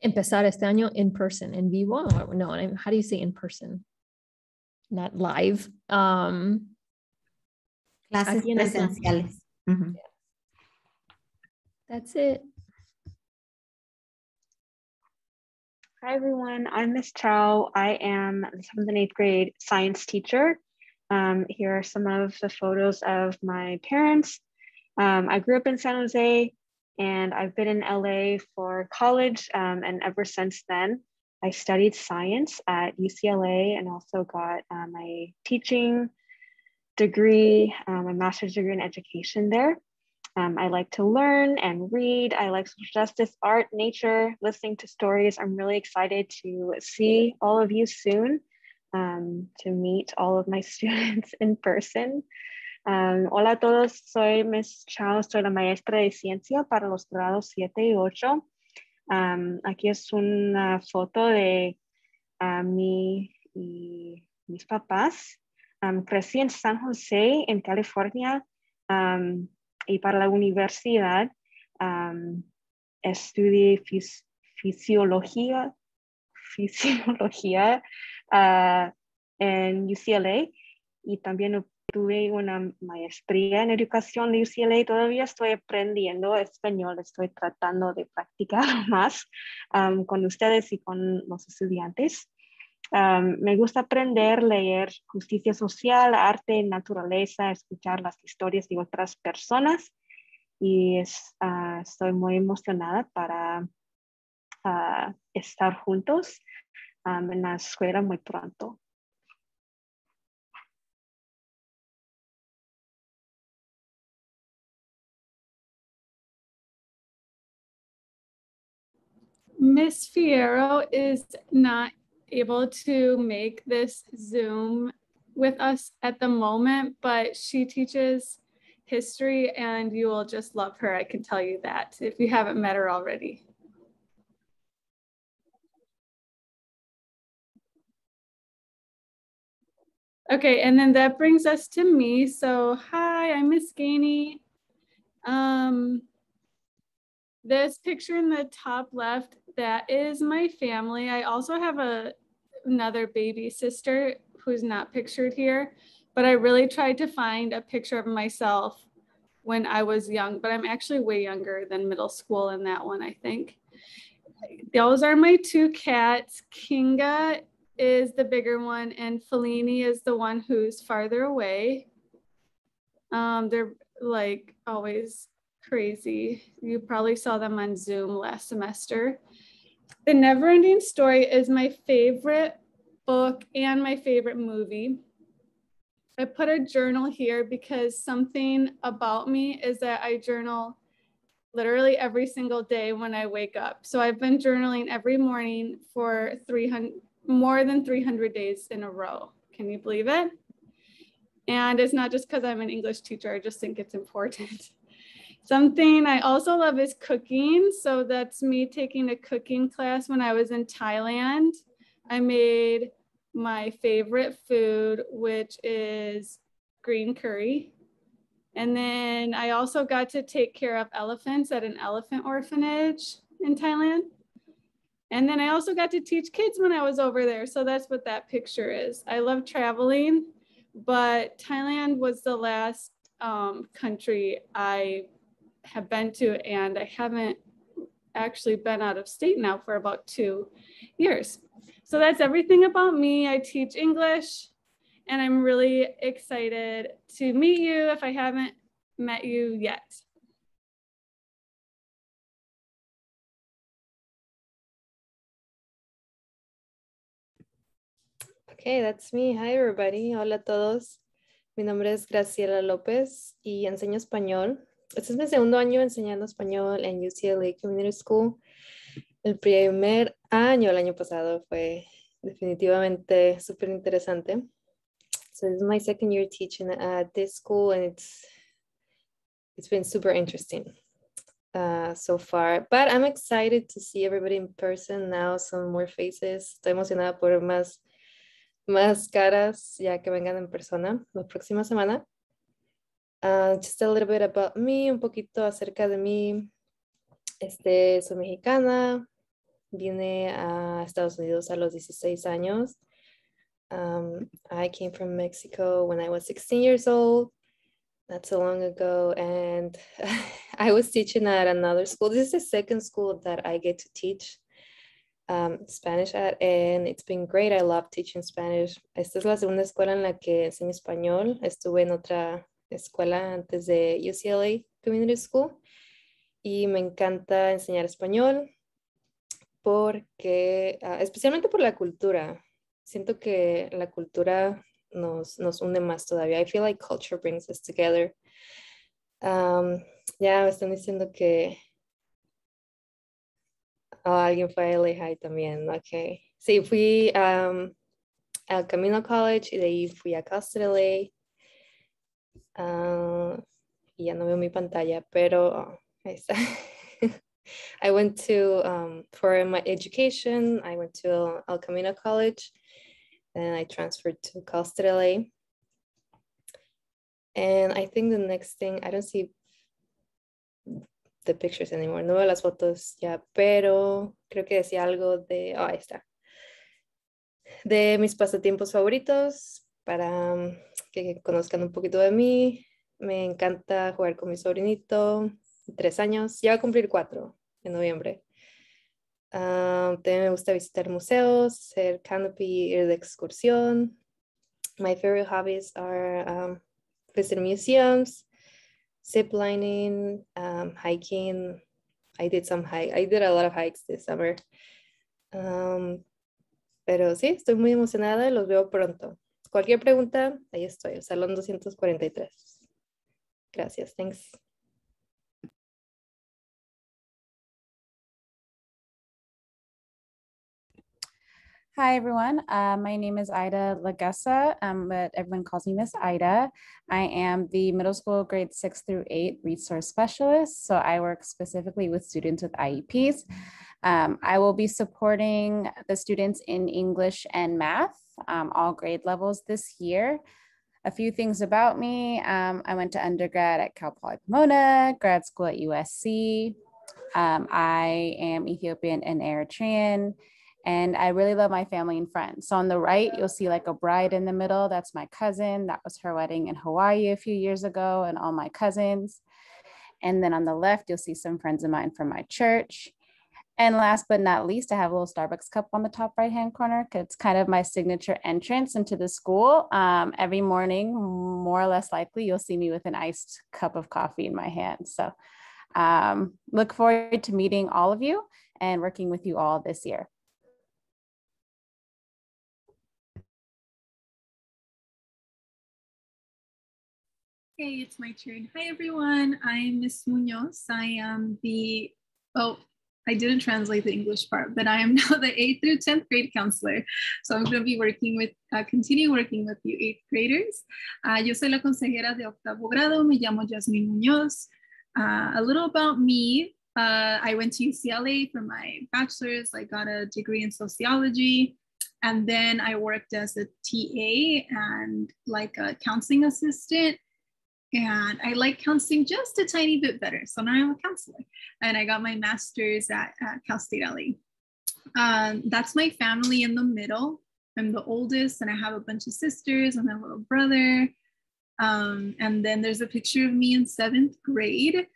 empezar este año in person, en vivo. No, how do you say in person? Not live. Um, Clases presenciales. -huh. yeah. That's it. Hi, everyone. I'm Miss Chow. I am the seventh and eighth grade science teacher. Um, here are some of the photos of my parents. Um, I grew up in San Jose and I've been in LA for college. Um, and ever since then, I studied science at UCLA and also got uh, my teaching degree, uh, my master's degree in education there. Um, I like to learn and read. I like social justice, art, nature, listening to stories. I'm really excited to see all of you soon. Um, to meet all of my students in person. Um, hola a todos, soy Miss Chao, soy la maestra de ciencia para los grados 7 y 8. Um, aquí es una foto de uh, mí y mis papás. Um, crecí en San José, en California, um, y para la universidad um, estudié fis fisiología, fisiología uh, en UCLA y también tuve una maestría en educación de UCLA. Todavía estoy aprendiendo español, estoy tratando de practicar más um, con ustedes y con los estudiantes. Um, me gusta aprender, leer justicia social, arte, naturaleza, escuchar las historias de otras personas y es, uh, estoy muy emocionada para uh, estar juntos um, en la escuela muy pronto. Miss Fierro is not able to make this Zoom with us at the moment, but she teaches history and you will just love her. I can tell you that if you haven't met her already. Okay, and then that brings us to me. So hi, I'm Miss Gainey. Um, this picture in the top left, that is my family. I also have a another baby sister who's not pictured here, but I really tried to find a picture of myself when I was young, but I'm actually way younger than middle school in that one, I think. Those are my two cats. Kinga is the bigger one and Fellini is the one who's farther away. Um, they're like always crazy. You probably saw them on Zoom last semester. The Neverending Story is my favorite book and my favorite movie. I put a journal here because something about me is that I journal literally every single day when I wake up. So I've been journaling every morning for 300 more than 300 days in a row. Can you believe it? And it's not just because I'm an English teacher, I just think it's important. Something I also love is cooking. So that's me taking a cooking class when I was in Thailand. I made my favorite food, which is green curry. And then I also got to take care of elephants at an elephant orphanage in Thailand. And then I also got to teach kids when I was over there. So that's what that picture is. I love traveling, but Thailand was the last um, country I have been to, and I haven't actually been out of state now for about two years. So that's everything about me. I teach English, and I'm really excited to meet you if I haven't met you yet. Okay, that's me. Hi, everybody. Hola a todos. Mi nombre es Graciela López y enseño español. Este es mi segundo año enseñando español en UCLA Community School. El primer año, el año pasado, fue definitivamente súper interesante. So this is my second year teaching at this school and it's it's been super interesting uh, so far. But I'm excited to see everybody in person now, some more faces. Estoy emocionada por más, más caras ya que vengan en persona la próxima semana. Uh, just a little bit about me, un poquito acerca de mí. Este, soy mexicana, vine a Estados Unidos a los 16 años. Um, I came from Mexico when I was 16 years old. Not so long ago. And I was teaching at another school. This is the second school that I get to teach um, Spanish at, and it's been great. I love teaching Spanish. Esta es la segunda escuela en la que enseño español. Estuve en otra escuela antes de UCLA Community School y me encanta enseñar español porque, uh, especialmente por la cultura, siento que la cultura nos, nos une más todavía. I feel like culture brings us together. Um, ya me están diciendo que oh, alguien fue a LA también, ok. Sí, fui um, El Camino College y de ahí fui a Cal State LA. Ah, y ya no veo mi pantalla, pero oh, ahí está. I went to, um, for my education, I went to El Camino College and I transferred to Cal State LA. And I think the next thing, I don't see the pictures anymore, no veo las fotos ya, pero creo que decía algo de, oh, ahí está, de mis pasatiempos favoritos para um, que conozcan un poquito de mí. Me encanta jugar con mi sobrinito, tres años, ya va a cumplir cuatro en noviembre. Ah, también me gusta visitar museos, hacer canopy, ir de excursión. My favorite hobbies are um, visit museums, zip lining, um, hiking. I did some hike. I did a lot of hikes this summer. Um, pero sí, estoy muy emocionada y los veo pronto. Cualquier pregunta, ahí estoy, el salón 243. Gracias, thanks. Hi, everyone. Uh, my name is Ida Lagessa, um, but everyone calls me Miss Ida. I am the middle school grade six through eight resource specialist. So I work specifically with students with IEPs. Um, I will be supporting the students in English and math, um, all grade levels this year. A few things about me. Um, I went to undergrad at Cal Poly Pomona, grad school at USC. Um, I am Ethiopian and Eritrean and I really love my family and friends. So on the right, you'll see like a bride in the middle. That's my cousin. That was her wedding in Hawaii a few years ago, and all my cousins. And then on the left, you'll see some friends of mine from my church. And last but not least, I have a little Starbucks cup on the top right hand corner it's kind of my signature entrance into the school. Um, every morning, more or less likely, you'll see me with an iced cup of coffee in my hand. So um, look forward to meeting all of you and working with you all this year. Okay, it's my turn. Hi, everyone. I'm Miss Munoz. I am the, oh, I didn't translate the English part, but I am now the 8th through 10th grade counselor. So I'm going to be working with, uh, continue working with you 8th graders. Uh, yo soy la consejera de octavo grado. Me llamo Jasmine Munoz. Uh, a little about me. Uh, I went to UCLA for my bachelor's. I got a degree in sociology. And then I worked as a TA and like a counseling assistant and I like counseling just a tiny bit better. So now I'm a counselor, and I got my master's at, at Cal State LA. Um, that's my family in the middle. I'm the oldest, and I have a bunch of sisters and a little brother. Um, and then there's a picture of me in seventh grade.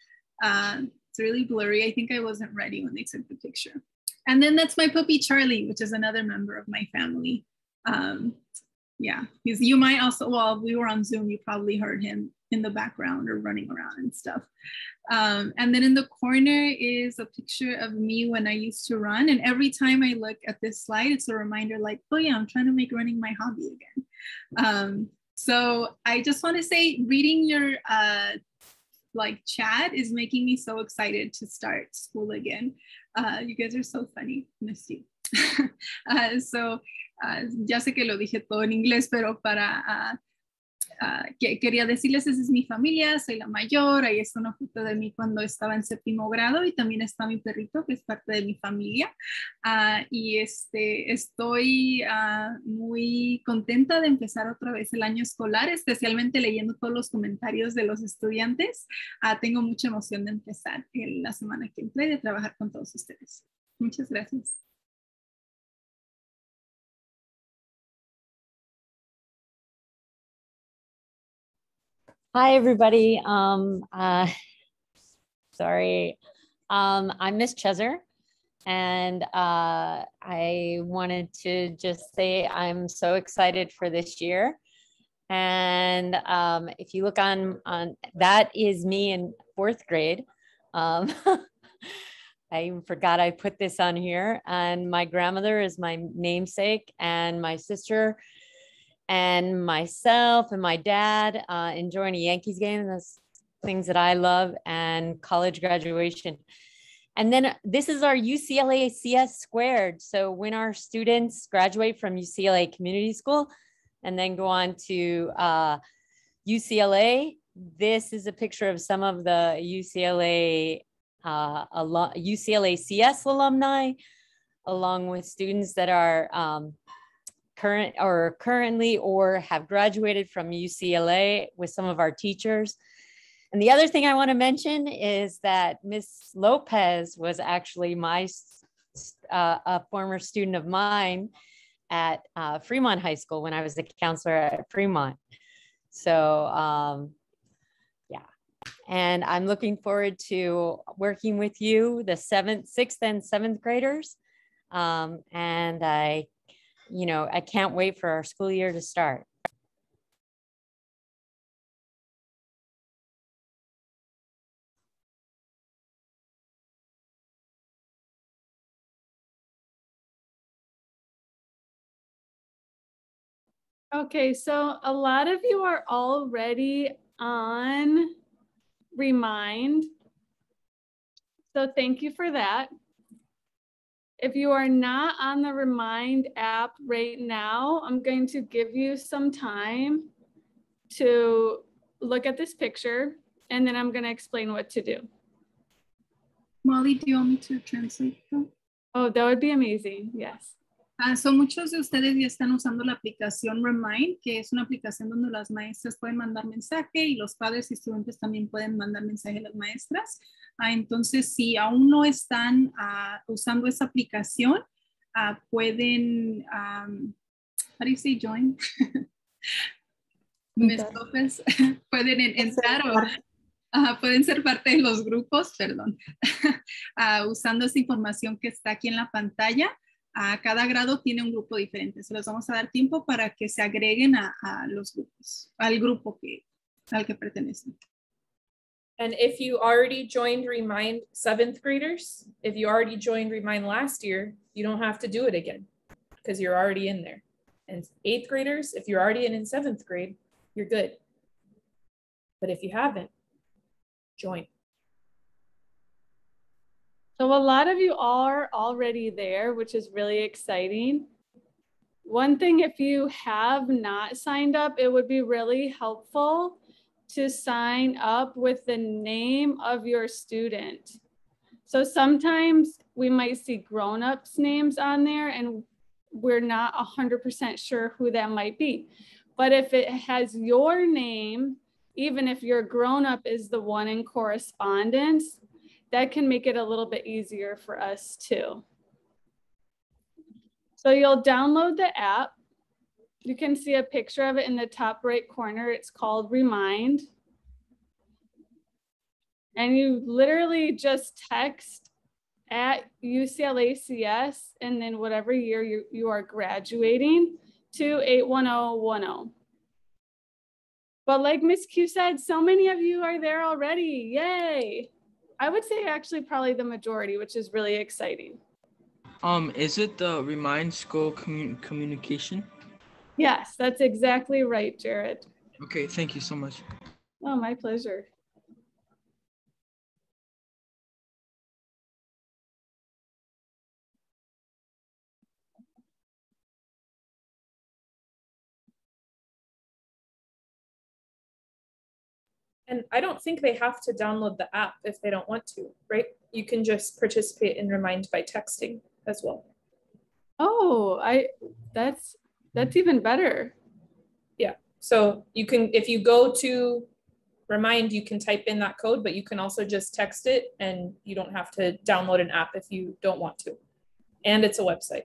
Uh, it's really blurry. I think I wasn't ready when they took the picture. And then that's my puppy Charlie, which is another member of my family. Um, yeah, he's, you might also, well, we were on Zoom, you probably heard him in the background or running around and stuff. Um, and then in the corner is a picture of me when I used to run. And every time I look at this slide, it's a reminder like, oh yeah, I'm trying to make running my hobby again. Um, so I just want to say reading your uh, like chat is making me so excited to start school again. Uh, you guys are so funny. Miss you. uh, so uh, ya sé que lo dije todo en inglés, pero para Ah, que quería decirles, esa es mi familia, soy la mayor, ahí está una foto de mí cuando estaba en séptimo grado y también está mi perrito, que es parte de mi familia. Uh, y este, estoy uh, muy contenta de empezar otra vez el año escolar, especialmente leyendo todos los comentarios de los estudiantes. tengo mucha emoción de empezar en la semana que entra y de trabajar con todos ustedes. Muchas gracias. Hi, everybody. Um, uh, sorry, um, I'm Miss Cheser, and uh, I wanted to just say I'm so excited for this year. And um, if you look on on that is me in fourth grade. Um, I forgot I put this on here, and my grandmother is my namesake, and my sister and myself and my dad uh, enjoying a Yankees game. And that's things that I love and college graduation. And then this is our UCLA CS squared. So when our students graduate from UCLA Community School and then go on to uh, UCLA, this is a picture of some of the UCLA uh, UCLA CS alumni, along with students that are um, current or currently or have graduated from UCLA with some of our teachers. And the other thing I want to mention is that Miss Lopez was actually my uh, a former student of mine at uh, Fremont High School when I was the counselor at Fremont. So um, yeah, and I'm looking forward to working with you, the seventh, sixth, and seventh graders. Um, and I, you know, I can't wait for our school year to start. Okay, so a lot of you are already on Remind. So thank you for that. If you are not on the Remind app right now, I'm going to give you some time to look at this picture and then I'm going to explain what to do. Molly, do you want me to translate? Oh, that would be amazing. Yes. Ah, so muchos de ustedes ya están usando la aplicación Remind, que es una aplicación donde las maestras pueden mandar mensaje y los padres y estudiantes también pueden mandar mensaje a las maestras. Ah, entonces, si aún no están ah, usando esa aplicación, pueden, um, how do you say join? pueden entrar o pueden ser parte de los grupos, perdón, usando esa información que está aquí en la pantalla a cada grado tiene un grupo diferente. Se los vamos a dar tiempo para que se agreguen a, a los grupos, al grupo que, al que pertenecen. And if you already joined Remind seventh graders, if you already joined Remind last year, you don't have to do it again because you're already in there. And eighth graders, if you're already in in seventh grade, you're good. But if you haven't, join. So a lot of you are already there, which is really exciting. One thing, if you have not signed up, it would be really helpful to sign up with the name of your student. So sometimes we might see grown-ups names on there and we're not 100% sure who that might be. But if it has your name, even if your grown-up is the one in correspondence, that can make it a little bit easier for us too. So you'll download the app. You can see a picture of it in the top right corner. It's called Remind. And you literally just text at UCLA CS and then whatever year you, you are graduating to 81010. But like Miss Q said, so many of you are there already. Yay. I would say actually probably the majority, which is really exciting. Um, is it the Remind School commun- communication? Yes, that's exactly right, Jared. Okay, thank you so much. Oh, my pleasure. And I don't think they have to download the app if they don't want to, right? You can just participate in Remind by texting as well. Oh, I that's that's even better. Yeah. So you can if you go to Remind, you can type in that code, but you can also just text it and you don't have to download an app if you don't want to. And it's a website.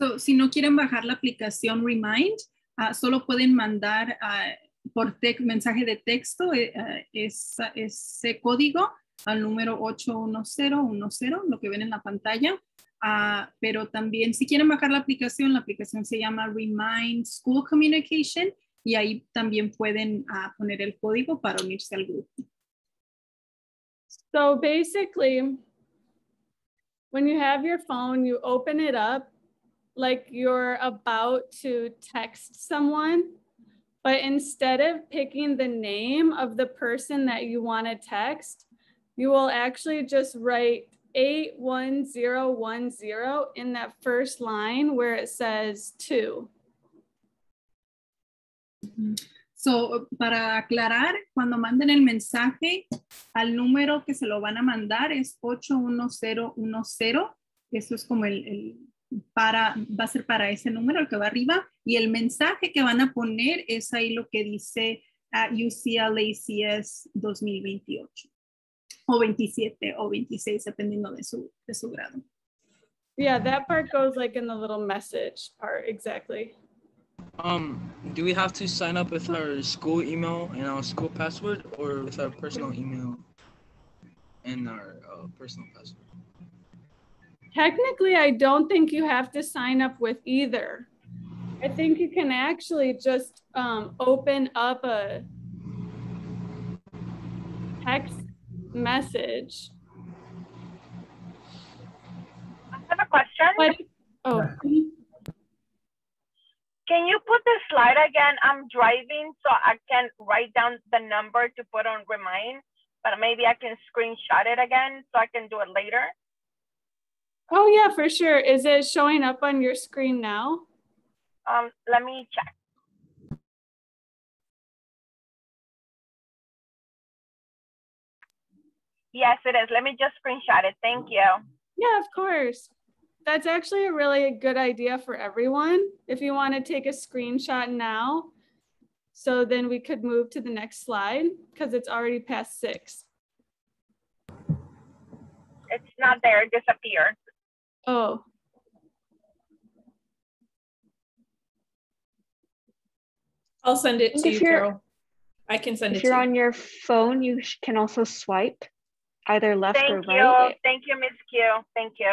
So, si no quieren bajar la aplicación Remind, uh, solo pueden mandar uh, por mensaje de texto eh, eh, ese código al número 81010, lo que ven en la pantalla. Ah, pero también si quieren bajar la aplicación, la aplicación se llama Remind School Communication y ahí también pueden ah, poner el código para unirse al grupo. So basically, when you have your phone, you open it up like you're about to text someone But instead of picking the name of the person that you want to text, you will actually just write 81010 in that first line where it says two. So, para aclarar, cuando manden el mensaje, al número que se lo van a mandar es 81010. Eso es como el, el para, va a ser para ese número, el que va arriba. Y el mensaje que van a poner es ahí lo que dice at UCLACS 2028. O 27 o 26, dependiendo de su, de su grado. Yeah, that part goes like in the little message part, exactly. Um, do we have to sign up with our school email and our school password or with our personal email and our uh, personal password? Technically, I don't think you have to sign up with either. I think you can actually just um, open up a text message. I have a question. But, oh, Can you put the slide again? I'm driving, so I can write down the number to put on remind, but maybe I can screenshot it again so I can do it later. oh yeah, for sure. Is it showing up on your screen now? Um, let me check. Yes, it is. Let me just screenshot it. Thank you. Yeah, of course. That's actually a really good idea for everyone. If you want to take a screenshot now, so then we could move to the next slide because it's already past six. It's not there. It disappeared. Oh, I'll send it to you, you're- Carol. I can send it to you're you. on your phone, you can also swipe either left or Thank you. right. Thank you, Miss Q. Thank you.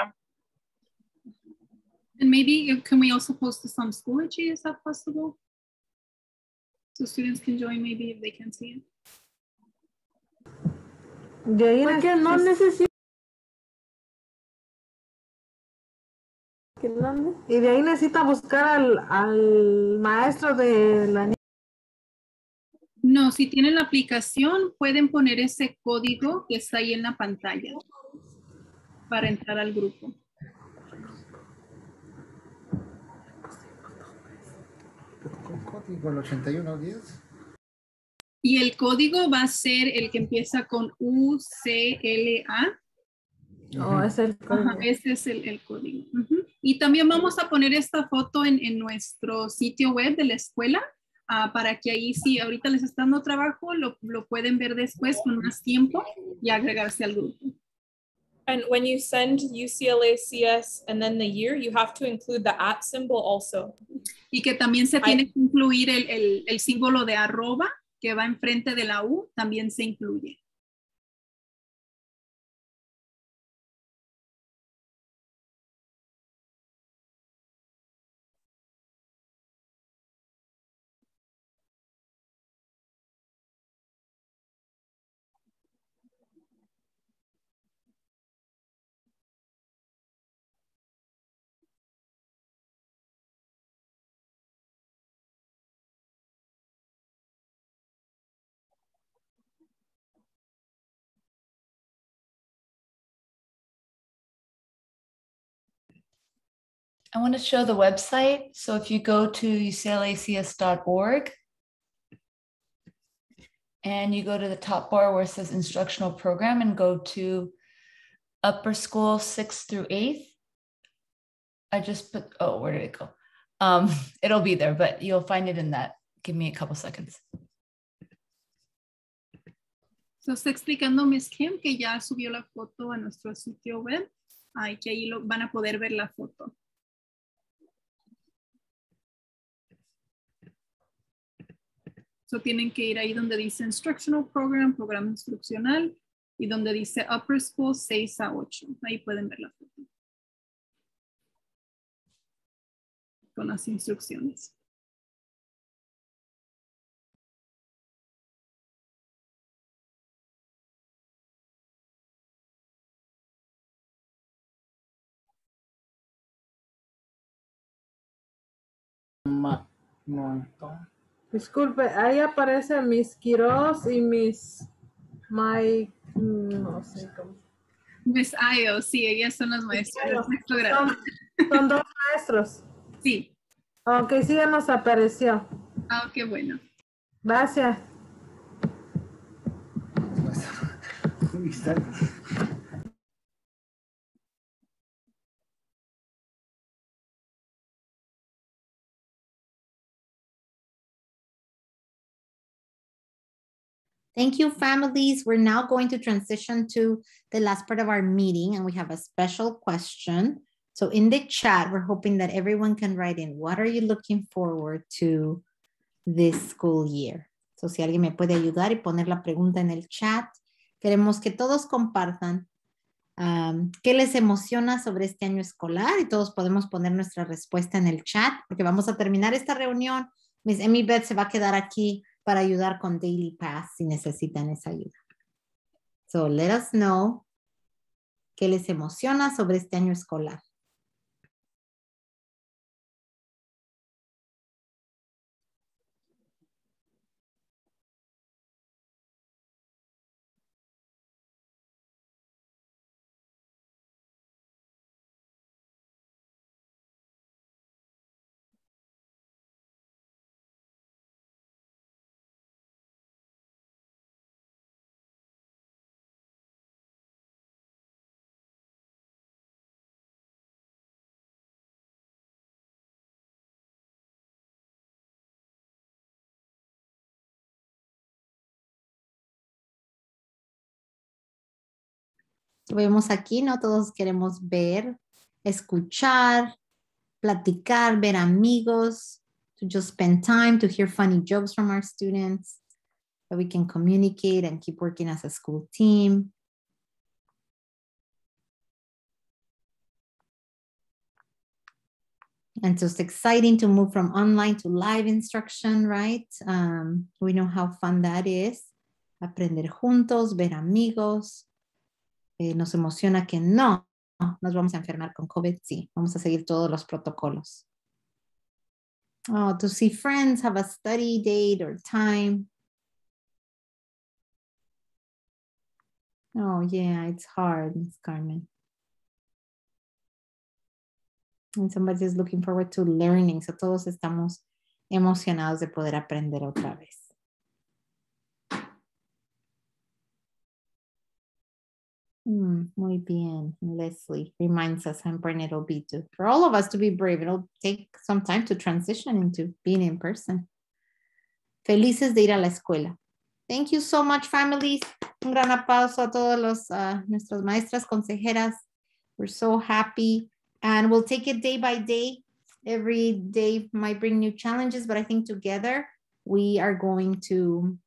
And maybe can we also post this on Schoology? Is that possible? So students can join maybe if they can see it. De ahí Porque no necesito. Y de ahí necesita buscar al, al maestro de la niña. No, si tienen la aplicación, pueden poner ese código que está ahí en la pantalla para entrar al grupo. Con código el 8110. Y el código va a ser el que empieza con UCLA. Oh, es el Ajá, ese es el, el código. Y también vamos a poner esta foto en, en nuestro sitio web de la escuela ah, para que ahí si ahorita les está dando trabajo, lo, lo pueden ver después con más tiempo y agregarse al grupo. And when you send UCLA CS and then the year, you have to include the at symbol also. Y que también se tiene que incluir el, el- el símbolo de arroba que va enfrente de la U, también se incluye. I want to show the website. So if you go to uclacs.org and you go to the top bar where it says instructional program and go to upper school sixth through eighth. I just put, oh, where did it go? Um, it'll be there, but you'll find it in that. Give me a couple seconds. So, está explicando Miss Kim que ya subió la foto a nuestro sitio web. Ay, que ahí lo, van a poder ver la foto. So, tienen que ir ahí donde dice Instructional Program, programa instruccional, y donde dice Upper School 6 a 8. Ahí pueden ver la foto. Con las instrucciones. Disculpe, ahí aparece mis Quiroz y mis Mike, no sé cómo. Miss Ayo, sí, ellas son las maestras del sexto grado. Son, son dos maestros. Sí. Ok, sí, ya nos apareció. Ah, qué bueno. Gracias. Thank you, families. We're now going to transition to the last part of our meeting, and we have a special question. So in the chat, we're hoping that everyone can write in, what are you looking forward to this school year? So si alguien me puede ayudar y poner la pregunta en el chat, queremos que todos compartan um, qué les emociona sobre este año escolar y todos podemos poner nuestra respuesta en el chat porque vamos a terminar esta reunión. Miss Emmy Beth se va a quedar aquí para ayudar con Daily Pass si necesitan esa ayuda. So let us know qué les emociona sobre este año escolar. Vemos aquí, ¿no? Todos queremos ver, escuchar, platicar, ver amigos, to just spend time to hear funny jokes from our students, that we can communicate and keep working as a school team. And so it's exciting to move from online to live instruction, right? Um, we know how fun that is. Aprender juntos, ver amigos, eh, nos emociona que no, nos vamos a enfermar con COVID, sí, vamos a seguir todos los protocolos. Oh, to see friends, have a study date or time. Oh, yeah, it's hard, Miss Carmen. And somebody's looking forward to learning. So todos estamos emocionados de poder aprender otra vez. Mm, muy bien. Leslie reminds us it'll be to, for all of us to be brave. It'll take some time to transition into being in person. Felices de ir a la escuela. Thank you so much, families. Un gran aplauso a todos los, uh, nuestras maestras consejeras. We're so happy. And we'll take it day by day. Every day might bring new challenges, but I think together we are going to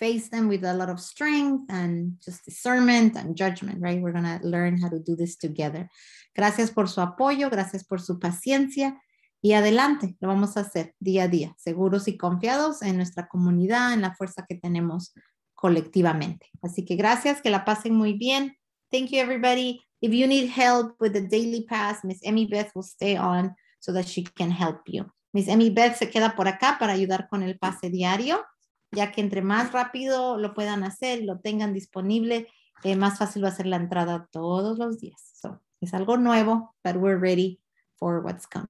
face them with a lot of strength and just discernment and judgment, right? We're going to learn how to do this together. Gracias por su apoyo, gracias por su paciencia y adelante, lo vamos a hacer día a día, seguros y confiados en nuestra comunidad, en la fuerza que tenemos colectivamente. Así que gracias, que la pasen muy bien. Thank you, everybody. If you need help with the daily pass, Miss Emmy Beth will stay on so that she can help you. Miss Emmy Beth se queda por acá para ayudar con el pase diario ya que entre más rápido lo puedan hacer lo tengan disponible, eh, más fácil va a ser la entrada todos los días. So, es algo nuevo, but we're ready for what's coming.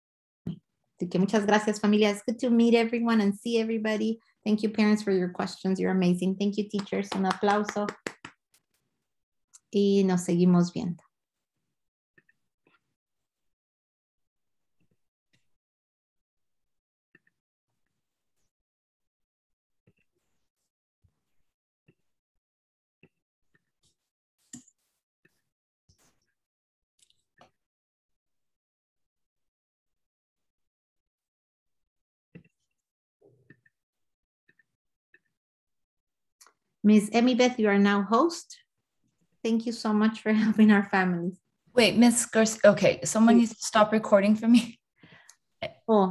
Así que muchas gracias familia. It's good to meet everyone and see everybody. Thank you parents for your questions. You're amazing. Thank you teachers. Un aplauso. Y nos seguimos viendo. Miss Emmy Beth, you are now host. Thank you so much for helping our families. Wait, Miss Garcia. Okay, someone needs to stop recording for me. Oh,